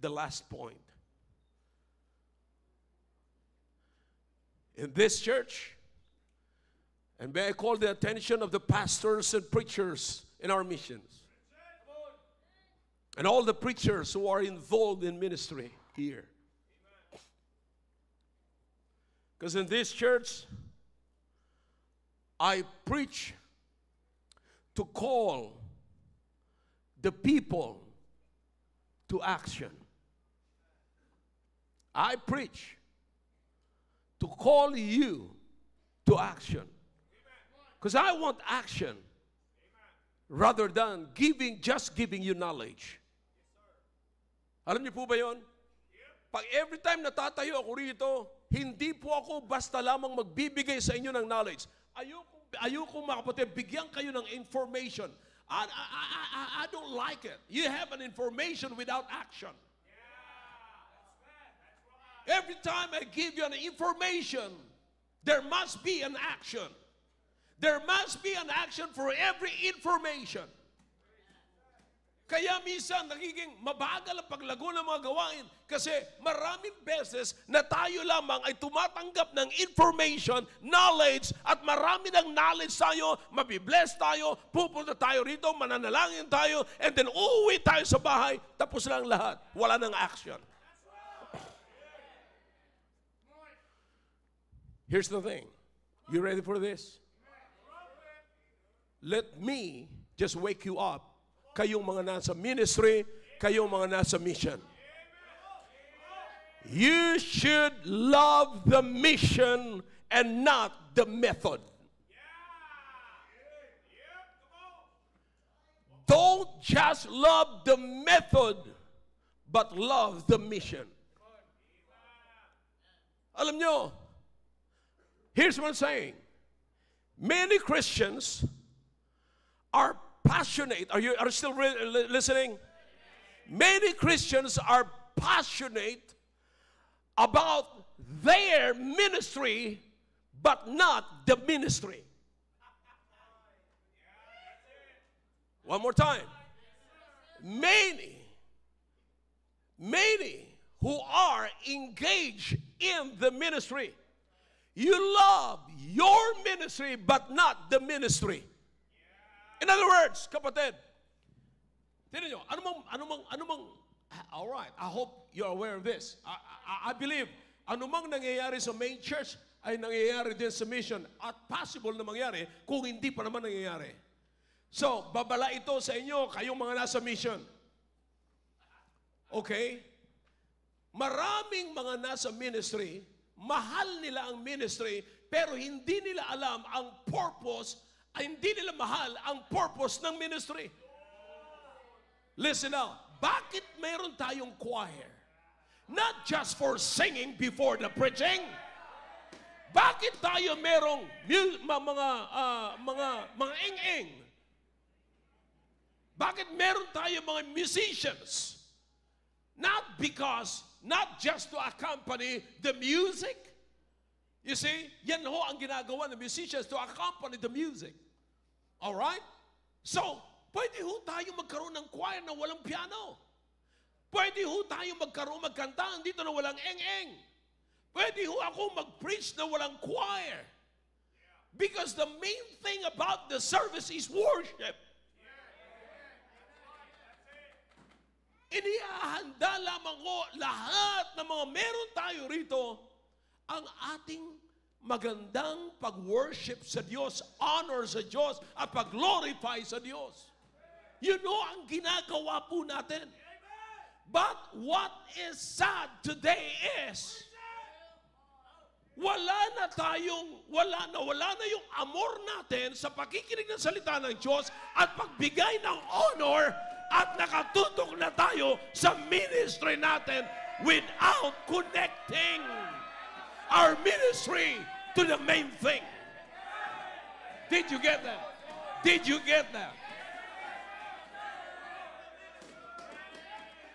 the last point. In this church, and may I call the attention of the pastors and preachers in our missions, and all the preachers who are involved in ministry here. Because in this church, I preach to call the people to action. I preach to call you to action. Because I want action rather than giving, just giving you knowledge. Alam niyo po ba yon? pag every time natatayo ako rito, hindi po ako basta lamang magbibigay sa inyo ng knowledge. Ayoko, ayoko mga kapatid, bigyan kayo ng information. I, I, I, I, I don't like it. You have an information without action. Every time I give you an information, there must be an action. There must be an action for every information. Kaya minsan nagiging mabagal ang paglago ng mga gawain kasi maraming beses na tayo lamang ay tumatanggap ng information, knowledge, at marami ng knowledge tayo, mabibless tayo, pupunta tayo rito, mananalangin tayo, and then uuwi tayo sa bahay, tapos lang lahat. Wala nang action. Here's the thing. You ready for this? Let me just wake you up. Kayong mga nasa ministry, kayong mga nasa mission. You should love the mission and not the method. Don't just love the method, but love the mission. Alam nyo, here's what I'm saying. Many Christians are passionate. Are you are you still re- listening? Many Christians are passionate about their ministry, but not the ministry. One more time. Many, many who are engaged in the ministry. You love your ministry, but not the ministry. In other words, kapatid, tinan nyo, ano mang, ano mang, ano mang, all right, I hope you're aware of this. I, I, I believe, ano mang nangyayari sa main church ay nangyayari din sa mission at possible na mangyari kung hindi pa naman nangyayari. So, babala ito sa inyo, kayong mga nasa mission. Okay? Maraming mga nasa ministry, mahal nila ang ministry, pero hindi nila alam ang purpose, ay hindi nila mahal ang purpose ng ministry. Listen now, bakit meron tayong choir? Not just for singing before the preaching. Bakit tayo merong mga ah, mga mga ing-ing? Bakit meron tayo mga musicians? Not because, not just to accompany the music. You see, yan ho ang ginagawa ng musicians to accompany the music. All right? So, pwede ho tayo magkaroon ng choir na walang piano. Pwede ho tayo magkaroon, magkanta dito na walang eng-eng. Pwede ho ako mag-preach na walang choir. Because the main thing about the service is worship. Iniahanda lamang ko lahat ng mga meron tayo rito ang ating magandang pag-worship sa Diyos, honor sa Diyos, at pag-glorify sa Diyos. You know ang ginagawa po natin. But what is sad today is, wala na tayong, wala na, wala na yung amor natin sa pakikinig ng salita ng Diyos at pagbigay ng honor at nakatutok na tayo sa ministry natin without connecting our ministry to the main thing. Did you get that? Did you get that?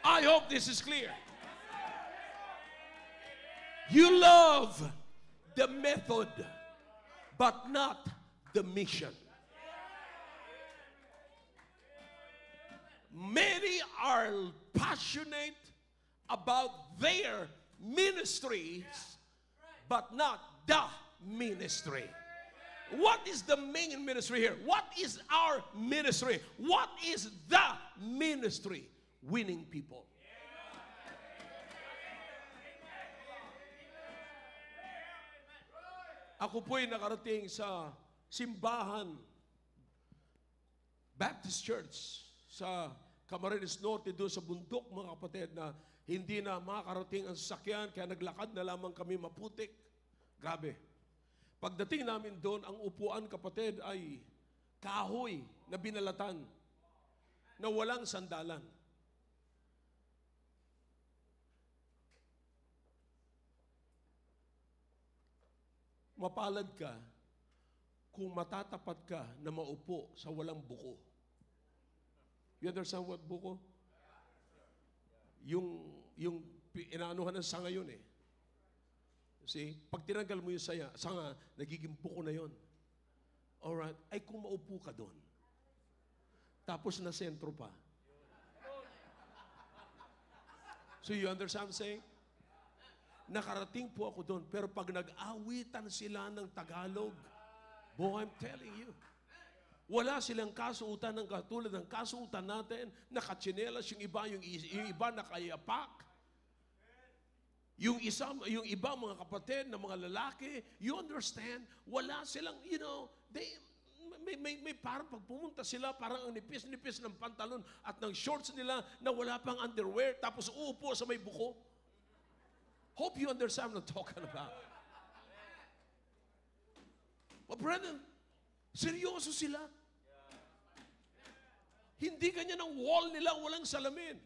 I hope this is clear. You love the method, but not the mission. Many are passionate about their ministries, but not the ministry. What is the main ministry here? What is our ministry? What is the ministry? Winning people. Ako po'y nakarating sa simbahan Baptist Church sa Camarines Norte doon sa bundok mga kapatid na hindi na makarating ang sasakyan, kaya naglakad na lamang kami maputik. Grabe. Pagdating namin doon, ang upuan kapatid ay kahoy na binalatan na walang sandalan. Mapalad ka kung matatapat ka na maupo sa walang buko. You understand what buko? Yung, yung inaanuhan ng sanga yun eh. See, pag tinanggal mo yung saya, sanga, nagiging buko na yun. Alright, ay kung maupo ka doon. Tapos na sentro pa. So you understand what I'm saying? Nakarating po ako doon, pero pag nag-awitan sila ng Tagalog, boy, I'm telling you, wala silang kasuutan ng katulad ng kasuutan natin, nakatsinelas yung iba, yung, yung iba nakayapak. Yung isa, yung iba mga kapatid na mga lalaki, you understand, wala silang, you know, they, may, may, may parang pag pumunta sila, parang ang nipis-nipis ng pantalon at ng shorts nila na wala pang underwear, tapos uupo sa may buko. Hope you understand what I'm talking about. But brethren, seryoso sila. Hindi ganyan ang wall nila, walang salamin.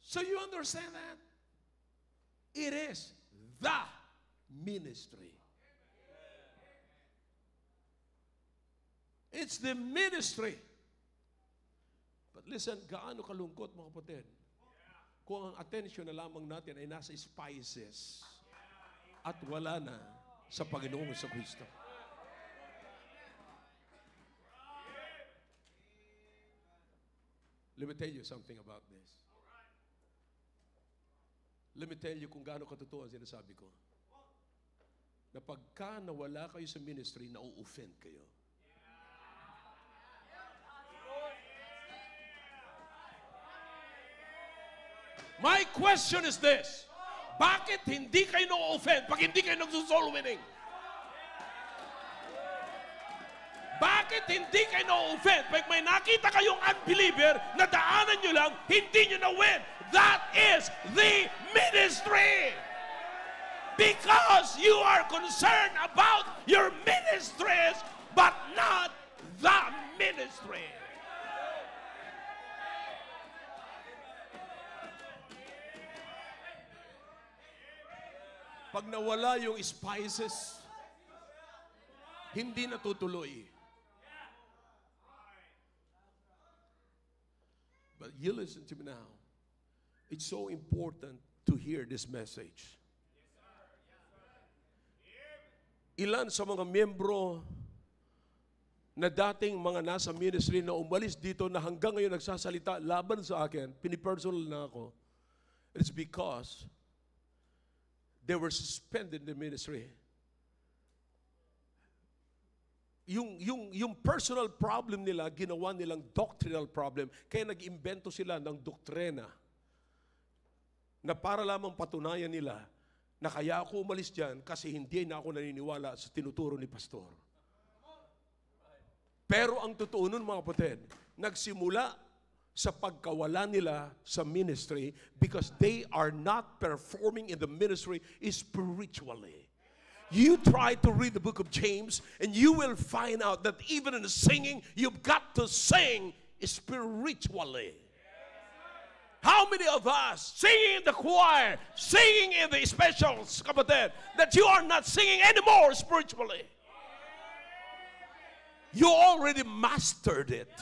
So you understand that? It is the ministry. It's the ministry. But listen, gaano kalungkot mga kapatid. Kung ang attention na lamang natin ay nasa spices at wala na sa Panginoong sa Kristo. Let me tell you something about this. Let me tell you kung gaano katotoo ang sinasabi ko. Na pagka nawala kayo sa ministry, na-offend kayo. My question is this. Bakit hindi kayo na-offend pag hindi kayo nagsusol winning? Bakit hindi kayo na-offend pag may nakita kayong unbeliever na daanan nyo lang, hindi nyo na-win? That is the ministry. Because you are concerned about your ministries, but not the ministry. Pag nawala yung spices, hindi natutuloy. But you listen to me now. It's so important to hear this message. Ilan sa mga miyembro na dating mga nasa ministry na umalis dito na hanggang ngayon nagsasalita laban sa akin, pinipersonal na ako, it's because they were suspended in the ministry. Yung, yung, yung personal problem nila, ginawa nilang doctrinal problem, kaya nag-imbento sila ng doktrina na para lamang patunayan nila na kaya ako umalis dyan kasi hindi na ako naniniwala sa tinuturo ni pastor. Pero ang totoo nun mga kapatid, nagsimula sa pagkawala nila sa ministry because they are not performing in the ministry spiritually. You try to read the book of James and you will find out that even in singing, you've got to sing spiritually. How many of us singing in the choir, singing in the specials, kapatid, that you are not singing anymore spiritually? You already mastered it.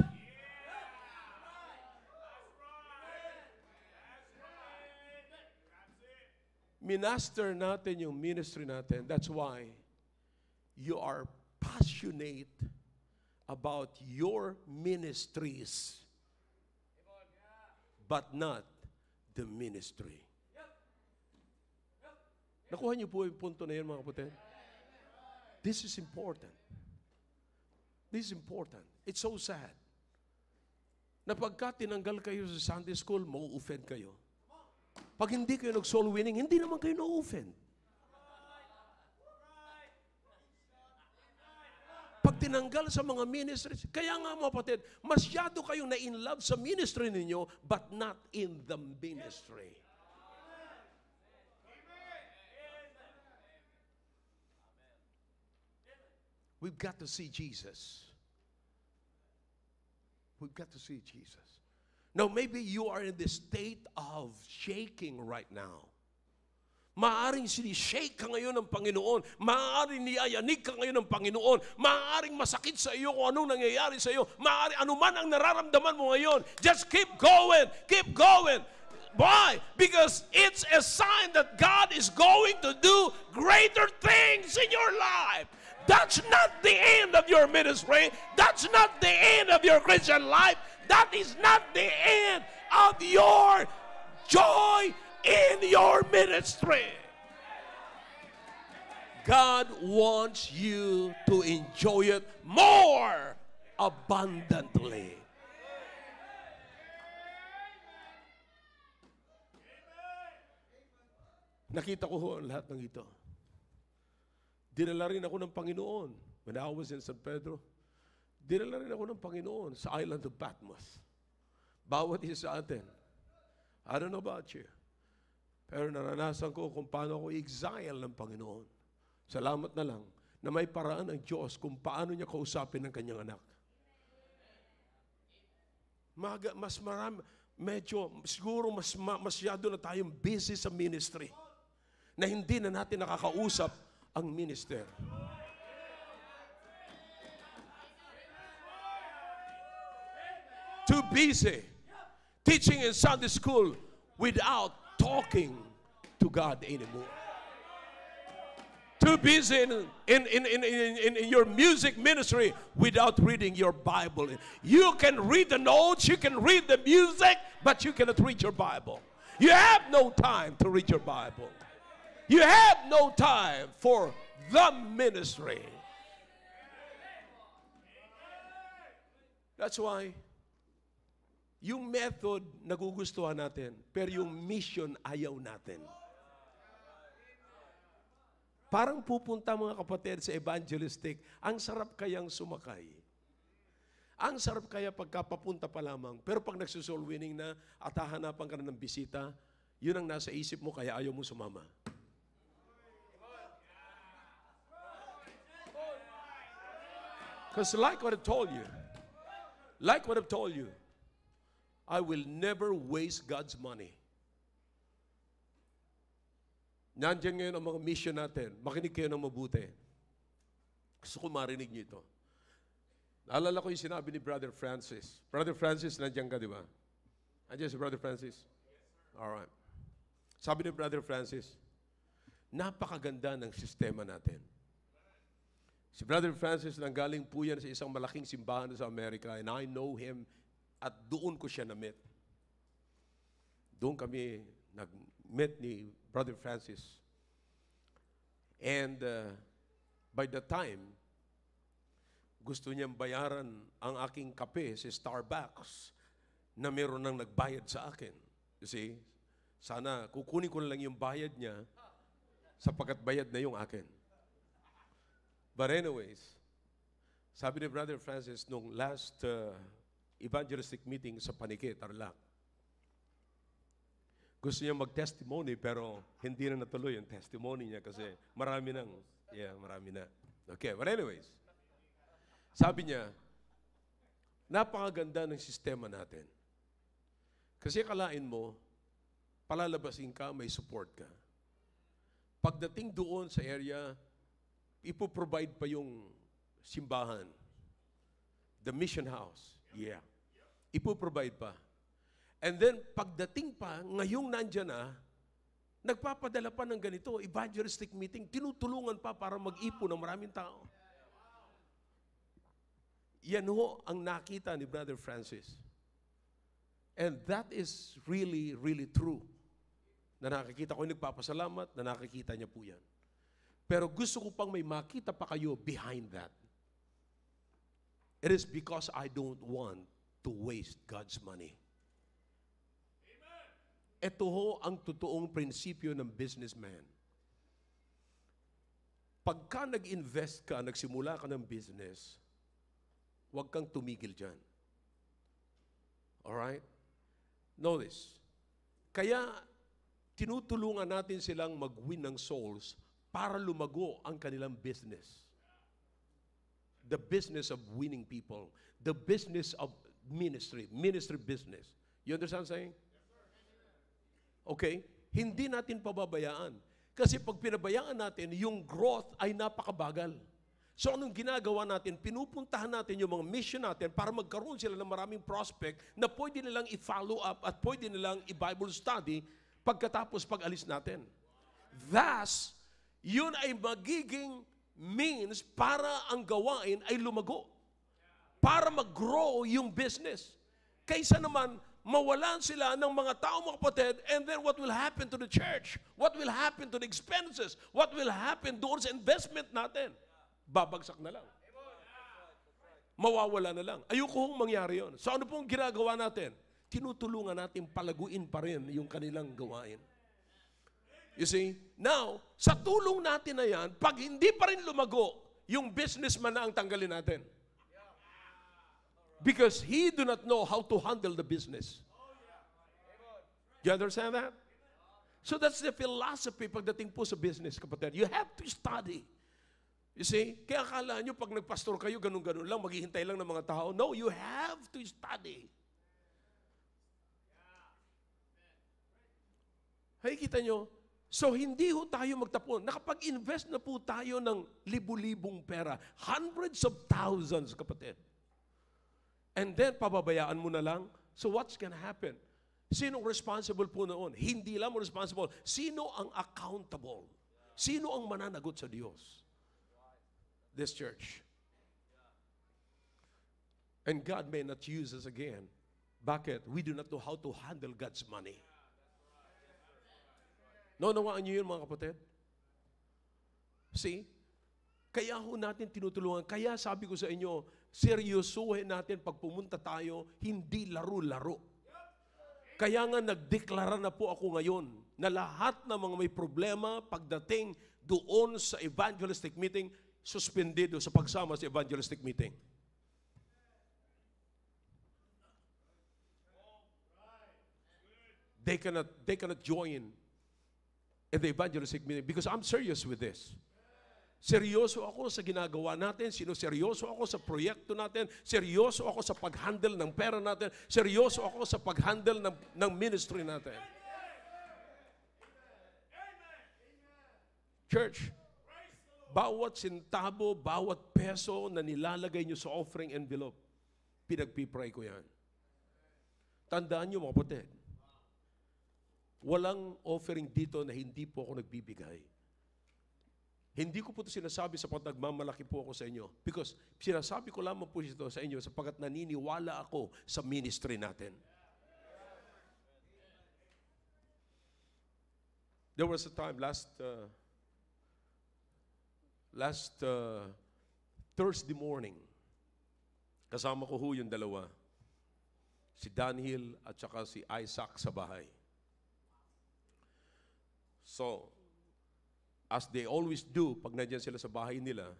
Minaster natin yung ministry natin. That's why you are passionate about your ministries, but not the ministry. Nakuha niyo po yung punto na yun, mga kapatid? This is important. This is important. It's so sad. Na pagka tinanggal kayo sa Sunday school, mau-offend kayo. Pag hindi kayo nag-soul winning, hindi naman kayo na-offend. Pag tinanggal sa mga ministries, kaya nga mga kapatid, masyado kayong na-in love sa ministry ninyo, but not in the ministry. We've got to see Jesus. We've got to see Jesus. Now, maybe you are in this state of shaking right now. Maaring sinishake ka ngayon ng Panginoon. Maaring niyayanig ka ngayon ng Panginoon. Maaring masakit sa iyo kung anong nangyayari sa iyo. Maaring anuman ang nararamdaman mo ngayon. Just keep going. Keep going. Why? Because it's a sign that God is going to do greater things in your life. That's not the end of your ministry. That's not the end of your Christian life. That is not the end of your joy in your ministry. God wants you to enjoy it more abundantly. Nakita ko ho ang lahat ng ito. Dinala rin ako ng Panginoon when I was in San Pedro. Dinala rin ako ng Panginoon sa island of Patmos. Bawat isa sa atin. I don't know about you. Pero naranasan ko kung paano ako exile ng Panginoon. Salamat na lang na may paraan ng Diyos kung paano niya kausapin ng kanyang anak. Maga, mas marami, medyo, siguro mas ma, masyado na tayong busy sa ministry na hindi na natin nakakausap ang minister. Busy teaching in Sunday school without talking to God anymore. Too busy in, in, in, in, in, in your music ministry without reading your Bible. You can read the notes, you can read the music, but you cannot read your Bible. You have no time to read your Bible. You have no time for the ministry. That's why yung method nagugustuhan natin, pero yung mission ayaw natin. Parang pupunta mga kapatid sa evangelistic, ang sarap kayang sumakay. Ang sarap kaya pagkapapunta pa lamang. Pero pag nagsusoul winning na at hahanapan ka na ng bisita, yun ang nasa isip mo kaya ayaw mo sumama. Because like what I told you, like what I've told you, I will never waste God's money. Nandiyan ngayon ang mga mission natin. Makinig kayo ng mabuti. Gusto ko marinig niyo ito. Naalala ko yung sinabi ni Brother Francis. Brother Francis, nandiyan ka, di ba? Nandiyan si Brother Francis? Alright. Sabi ni Brother Francis, napakaganda ng sistema natin. Si Brother Francis, nanggaling po yan sa isang malaking simbahan sa Amerika and I know him at doon ko siya na-meet. Doon kami nag-meet ni Brother Francis. And uh, by the time, gusto niyang bayaran ang aking kape sa Starbucks na meron nang nagbayad sa akin. You see, sana kukunin ko lang yung bayad niya sapagkat bayad na yung akin. But anyways, sabi ni Brother Francis nung last uh, evangelistic meeting sa Panike, Tarlac, gusto niya mag-testimony pero hindi na natuloy yung testimony niya kasi marami nang, yeah, marami na. Okay, but anyways, sabi niya, napakaganda ng sistema natin. Kasi kalain mo, palalabasin ka, may support ka. Pagdating doon sa area, ipoprovide pa yung simbahan. The mission house. Yeah. Ipoprovide pa. And then, pagdating pa, ngayong nandyan na, nagpapadala pa ng ganito, evangelistic meeting, tinutulungan pa para mag-ipo ng maraming tao. Yan ho ang nakita ni Brother Francis. And that is really, really true. Na nakikita ko nagpapasalamat, na nakikita niya po yan. Pero gusto ko pang may makita pa kayo behind that. It is because I don't want to waste God's money. Ito ho ang totoong prinsipyo ng businessman. Pagka nag-invest ka, nagsimula ka ng business, huwag kang tumigil dyan. Alright? Notice, kaya tinutulungan natin silang mag-win ng souls para lumago ang kanilang business. The business of winning people. The business of ministry. Ministry business. You understand saying? Okay? Hindi natin pababayaan. Kasi pag pinabayaan natin, yung growth ay napakabagal. So anong ginagawa natin? Pinupuntahan natin yung mga mission natin para magkaroon sila ng maraming prospect na pwede nilang i-follow up at pwede nilang i-Bible study pagkatapos pag-alis natin. Thus, yun ay magiging means para ang gawain ay lumago. Para mag-grow yung business. Kaysa naman, mawalan sila ng mga tao mga kapatid, and then what will happen to the church? What will happen to the expenses? What will happen doon sa investment natin? Babagsak na lang. Mawawala na lang. Ayoko hong mangyari yon. So ano pong ginagawa natin? Tinutulungan natin palaguin pa rin yung kanilang gawain. You see? Now, sa tulong natin na yan, pag hindi pa rin lumago, yung businessman na ang tanggalin natin. Because he do not know how to handle the business. You understand that? So that's the philosophy pagdating po sa business, kapatid. You have to study. You see? Kaya akala nyo, pag nagpastor kayo, ganun-ganun lang, maghihintay lang ng mga tao. No, you have to study. Hay, kita nyo? So, hindi ho tayo magtapon. Nakapag-invest na po tayo ng libu-libong pera. Hundreds of thousands, kapatid. And then, pababayaan mo na lang. So, what's gonna happen? Sinong responsible po noon? Hindi lang mo responsible. Sino ang accountable? Sino ang mananagot sa Diyos? This church. And God may not use us again. Bakit? We do not know how to handle God's money. Naunawaan niyo yun mga kapatid? See? Kaya ho natin tinutulungan. Kaya sabi ko sa inyo, seryosohin natin pag pumunta tayo, hindi laro-laro. Kaya nga nagdeklara na po ako ngayon na lahat ng mga may problema pagdating doon sa evangelistic meeting, suspendido sa pagsama sa evangelistic meeting. They cannot, they cannot join in the evangelistic meeting because I'm serious with this. Seryoso ako sa ginagawa natin, sino seryoso ako sa proyekto natin, seryoso ako sa pag-handle ng pera natin, seryoso ako sa pag-handle ng, ng ministry natin. Church, bawat sintabo, bawat peso na nilalagay nyo sa offering envelope, pinagpipray ko yan. Tandaan nyo mga kapatid, walang offering dito na hindi po ako nagbibigay. Hindi ko po ito sinasabi sa nagmamalaki po ako sa inyo. Because sinasabi ko lamang po ito sa inyo sapagkat naniniwala ako sa ministry natin. There was a time last uh, last uh, Thursday morning, kasama ko ho yung dalawa, si Daniel at saka si Isaac sa bahay. So, as they always do, pag nandiyan sila sa bahay nila,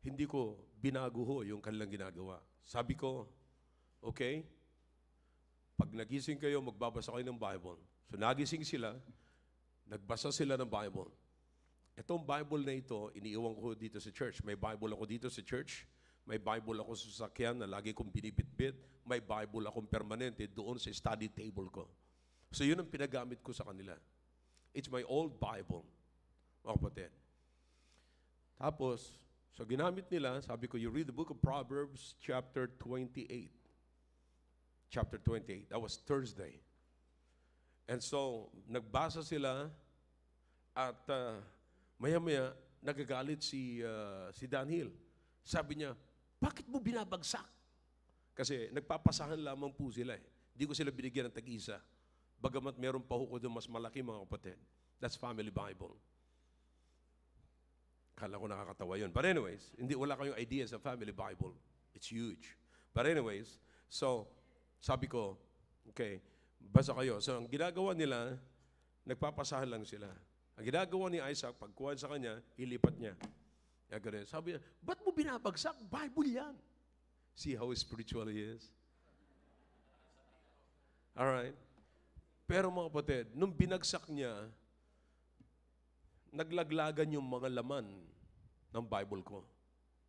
hindi ko binago ho yung kanilang ginagawa. Sabi ko, okay, pag nagising kayo, magbabasa kayo ng Bible. So nagising sila, nagbasa sila ng Bible. Itong Bible na ito, iniiwan ko dito sa church. May Bible ako dito sa church. May Bible ako sa sakyan na lagi kong binibitbit. May Bible akong permanente doon sa study table ko. So yun ang pinagamit ko sa kanila. It's my old Bible, mga kapatid. Tapos, so ginamit nila, sabi ko, you read the book of Proverbs, chapter 28. Chapter 28. That was Thursday. And so, nagbasa sila at uh, maya-maya, nagagalit si, uh, si Daniel. Sabi niya, bakit mo binabagsak? Kasi nagpapasahan lamang po sila eh. Hindi ko sila binigyan ng tag-isa. Bagamat meron pa ko mas malaki mga kapatid. That's family Bible. Kala ko nakakatawa yun. But anyways, hindi wala kayong idea sa family Bible. It's huge. But anyways, so, sabi ko, okay, basa kayo. So, ang ginagawa nila, nagpapasahan lang sila. Ang ginagawa ni Isaac, pagkuhan sa kanya, ilipat niya. Ganun. Sabi niya, ba't mo binabagsak? Bible yan. See how spiritual he is? Alright? Pero mga kapatid, nung binagsak niya, naglaglagan yung mga laman ng Bible ko.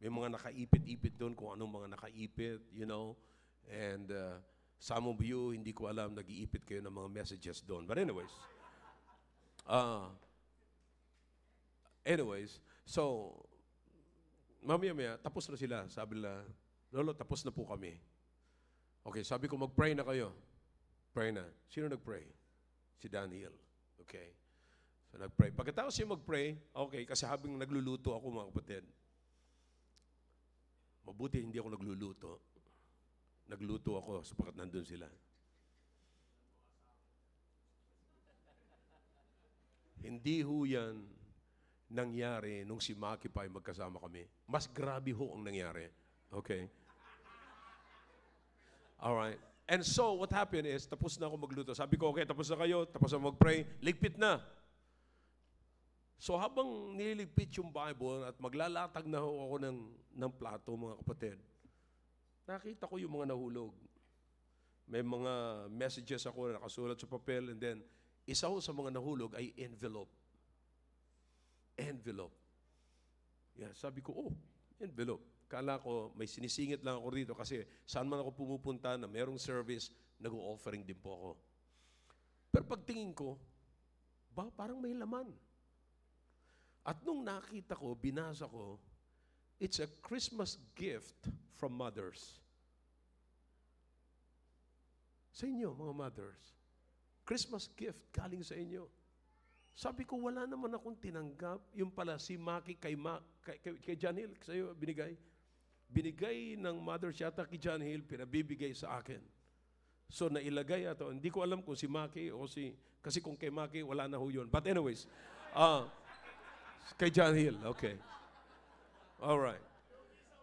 May mga nakaipit-ipit doon kung anong mga nakaipit, you know. And uh, some of you, hindi ko alam, nag-iipit kayo ng mga messages doon. But anyways, uh, Anyways, so, mamaya-maya, tapos na sila. Sabi nila, Lolo, tapos na po kami. Okay, sabi ko, mag-pray na kayo. Pray na. Sino nag-pray? Si Daniel. Okay. So, nag-pray. Pagkatapos siya mag-pray, okay, kasi habang nagluluto ako, mga kapatid, mabuti hindi ako nagluluto. Nagluto ako sapagkat nandun sila. Hindi ho yan nangyari nung si Maki pa ay magkasama kami. Mas grabe ho ang nangyari. Okay? Alright. And so, what happened is, tapos na ako magluto. Sabi ko, okay, tapos na kayo, tapos na mag-pray, ligpit na. So, habang nililigpit yung Bible at maglalatag na ako ng, ng plato, mga kapatid, nakita ko yung mga nahulog. May mga messages ako na nakasulat sa papel and then isa ho sa mga nahulog ay envelope. Envelope. Yeah, sabi ko, oh, envelope. Kala ko, may sinisingit lang ako rito kasi saan man ako pumupunta na merong service, nag-offering din po ako. Pero pagtingin ko, ba, parang may laman. At nung nakita ko, binasa ko, it's a Christmas gift from mothers. Sa inyo, mga mothers. Christmas gift galing sa inyo. Sabi ko, wala naman akong tinanggap. Yung pala, si Maki kay, Ma, kay, kay, kay John Hill, sa'yo binigay. Binigay ng mother yata kay John Hill, pinabibigay sa akin. So, nailagay ato. Hindi ko alam kung si Maki o si... Kasi kung kay Maki, wala na ho yun. But anyways, ah, kay John Hill, okay. All right.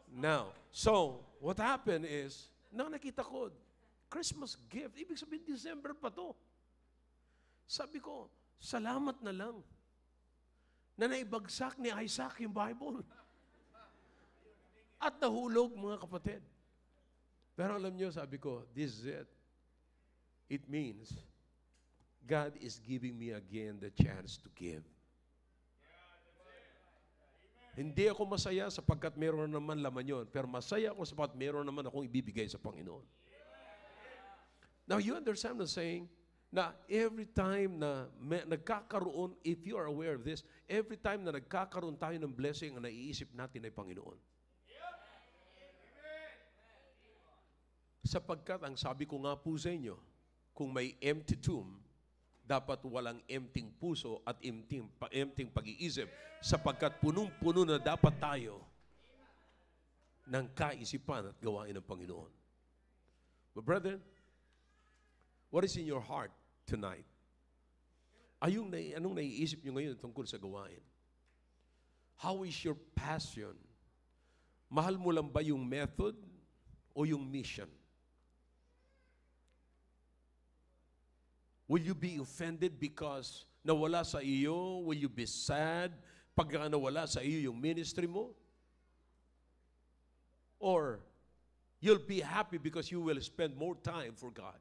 Now, so, what happened is, nang nakita ko, Christmas gift, ibig sabihin December pa to. Sabi ko, salamat na lang na naibagsak ni Isaac yung Bible. (laughs) At nahulog, mga kapatid. Pero alam niyo, sabi ko, this is it. It means God is giving me again the chance to give. Hindi ako masaya sapagkat meron naman laman yon, pero masaya ako sapagkat meron naman akong ibibigay sa Panginoon. Now, you understand the saying? Na every time na may, nagkakaroon, if you are aware of this, every time na nagkakaroon tayo ng blessing, ang naiisip natin ay Panginoon. Sapagkat ang sabi ko nga po sa inyo, kung may empty tomb, dapat walang empting puso at empting, pa, empting pag-iisip sapagkat punong-puno na dapat tayo ng kaisipan at gawain ng Panginoon. But brethren, what is in your heart tonight? Ayong, anong naiisip nyo ngayon tungkol sa gawain? How is your passion? Mahal mo lang ba yung method o yung mission? Will you be offended because nawala sa iyo? Will you be sad pag nawala sa iyo yung ministry mo? Or you'll be happy because you will spend more time for God?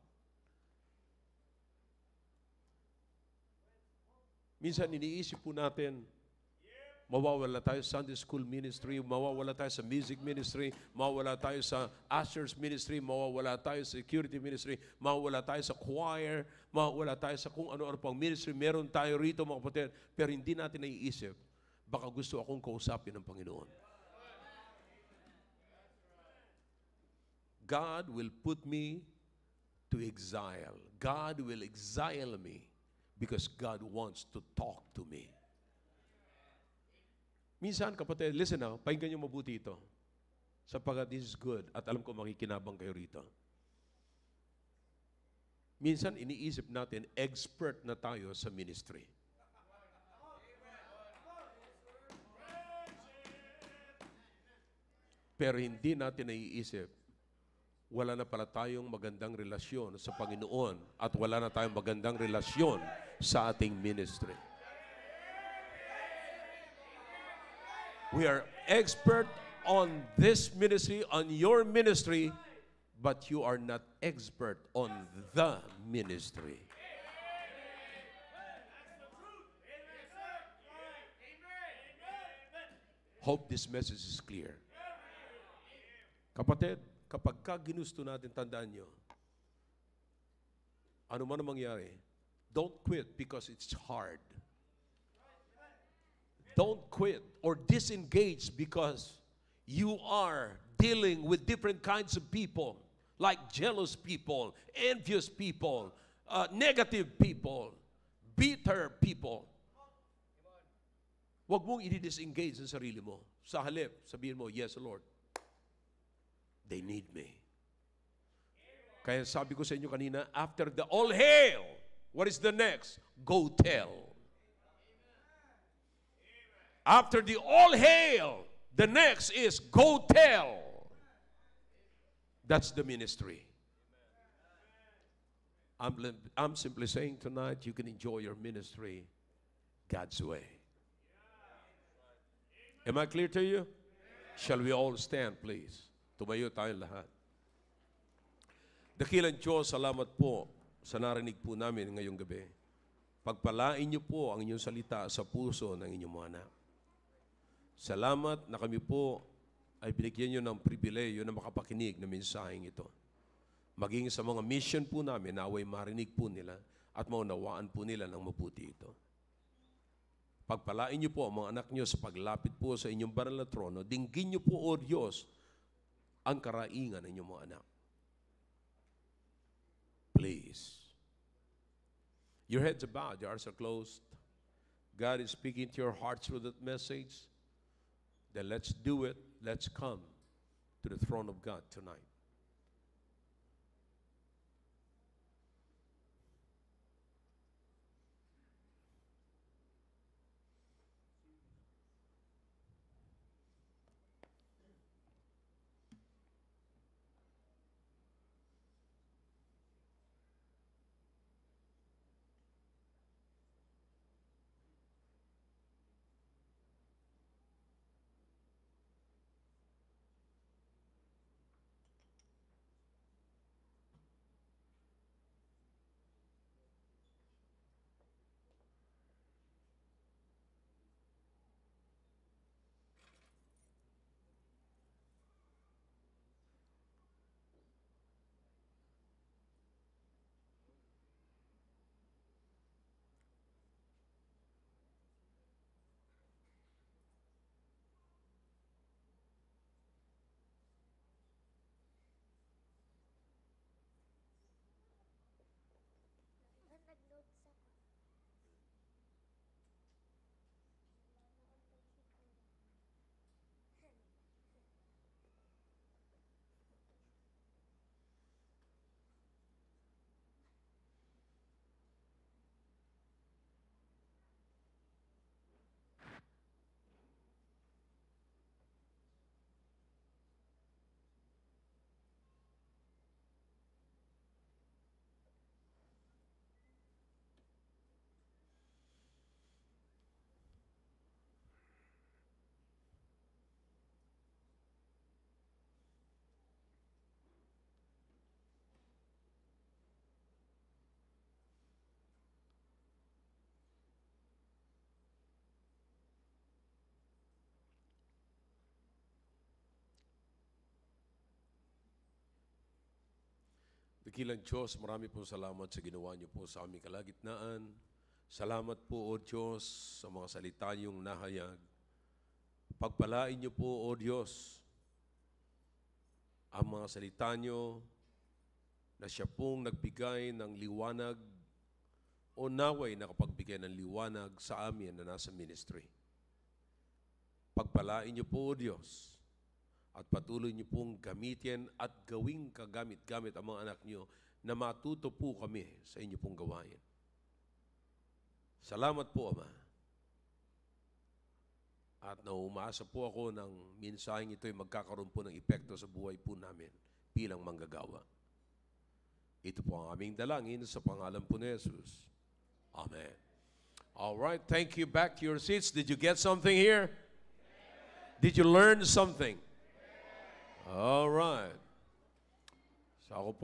Minsan iniisip po natin, mawawala tayo sa Sunday school ministry, mawawala tayo sa music ministry, mawawala tayo sa ushers ministry, mawawala tayo sa security ministry, mawawala tayo sa choir, mawawala tayo sa kung ano-ano pang ministry. Meron tayo rito mga kapatid, pero hindi natin naiisip, baka gusto akong kausapin ng Panginoon. God will put me to exile. God will exile me because God wants to talk to me. Minsan, kapatid, listen now, pakinggan niyo mabuti ito. Sapagat this is good at alam ko makikinabang kayo rito. Minsan, iniisip natin, expert na tayo sa ministry. Pero hindi natin naiisip, wala na pala tayong magandang relasyon sa Panginoon at wala na tayong magandang relasyon sa ating ministry. We are expert on this ministry, on your ministry, but you are not expert on the ministry. Hope this message is clear. Kapatid, kapag ka ginusto natin, tandaan nyo, ano man ang mangyari, don't quit because it's hard. Don't quit or disengage because you are dealing with different kinds of people, like jealous people, envious people, uh, negative people, bitter people. Huwag mong i-disengage sa sarili mo. Sa halip, sabihin mo, Yes, Lord. They need me. Kaya sabi ko sa inyo kanina, after the all hail, what is the next? Go tell. After the all hail, the next is go tell. That's the ministry. I'm, I'm simply saying tonight you can enjoy your ministry God's way. Am I clear to you? Shall we all stand, please? Tumayo tayong lahat. Dakilang Diyos, salamat po sa narinig po namin ngayong gabi. Pagpalain niyo po ang inyong salita sa puso ng inyong mga anak. Salamat na kami po ay binigyan niyo ng pribileyo na makapakinig ng mensaheng ito. Maging sa mga mission po namin, naway marinig po nila at maunawaan po nila ng mabuti ito. Pagpalain niyo po ang mga anak niyo sa paglapit po sa inyong banal na trono. Dinggin niyo po, O Diyos, ang karaingan ng inyong mga anak. Please. Your heads are bowed, your eyes are closed. God is speaking to your heart through that message. Then let's do it. Let's come to the throne of God tonight. Dakilang Diyos, marami po salamat sa ginawa niyo po sa aming kalagitnaan. Salamat po, O Diyos, sa mga salita niyong nahayag. Pagpalain niyo po, O Diyos, ang mga salita niyo na siya pong nagbigay ng liwanag o naway nakapagbigay ng liwanag sa amin na nasa ministry. Pagpalain niyo po, O Diyos, at patuloy niyo pong gamitin at gawing kagamit-gamit ang mga anak niyo na matuto po kami sa inyo pong gawain. Salamat po, Ama. At naumaasa po ako ng minsaheng ito ay magkakaroon po ng epekto sa buhay po namin bilang manggagawa. Ito po ang aming dalangin sa pangalan po ni Jesus. Amen. All right, thank you. Back to your seats. Did you get something here? Did you learn something? All right. So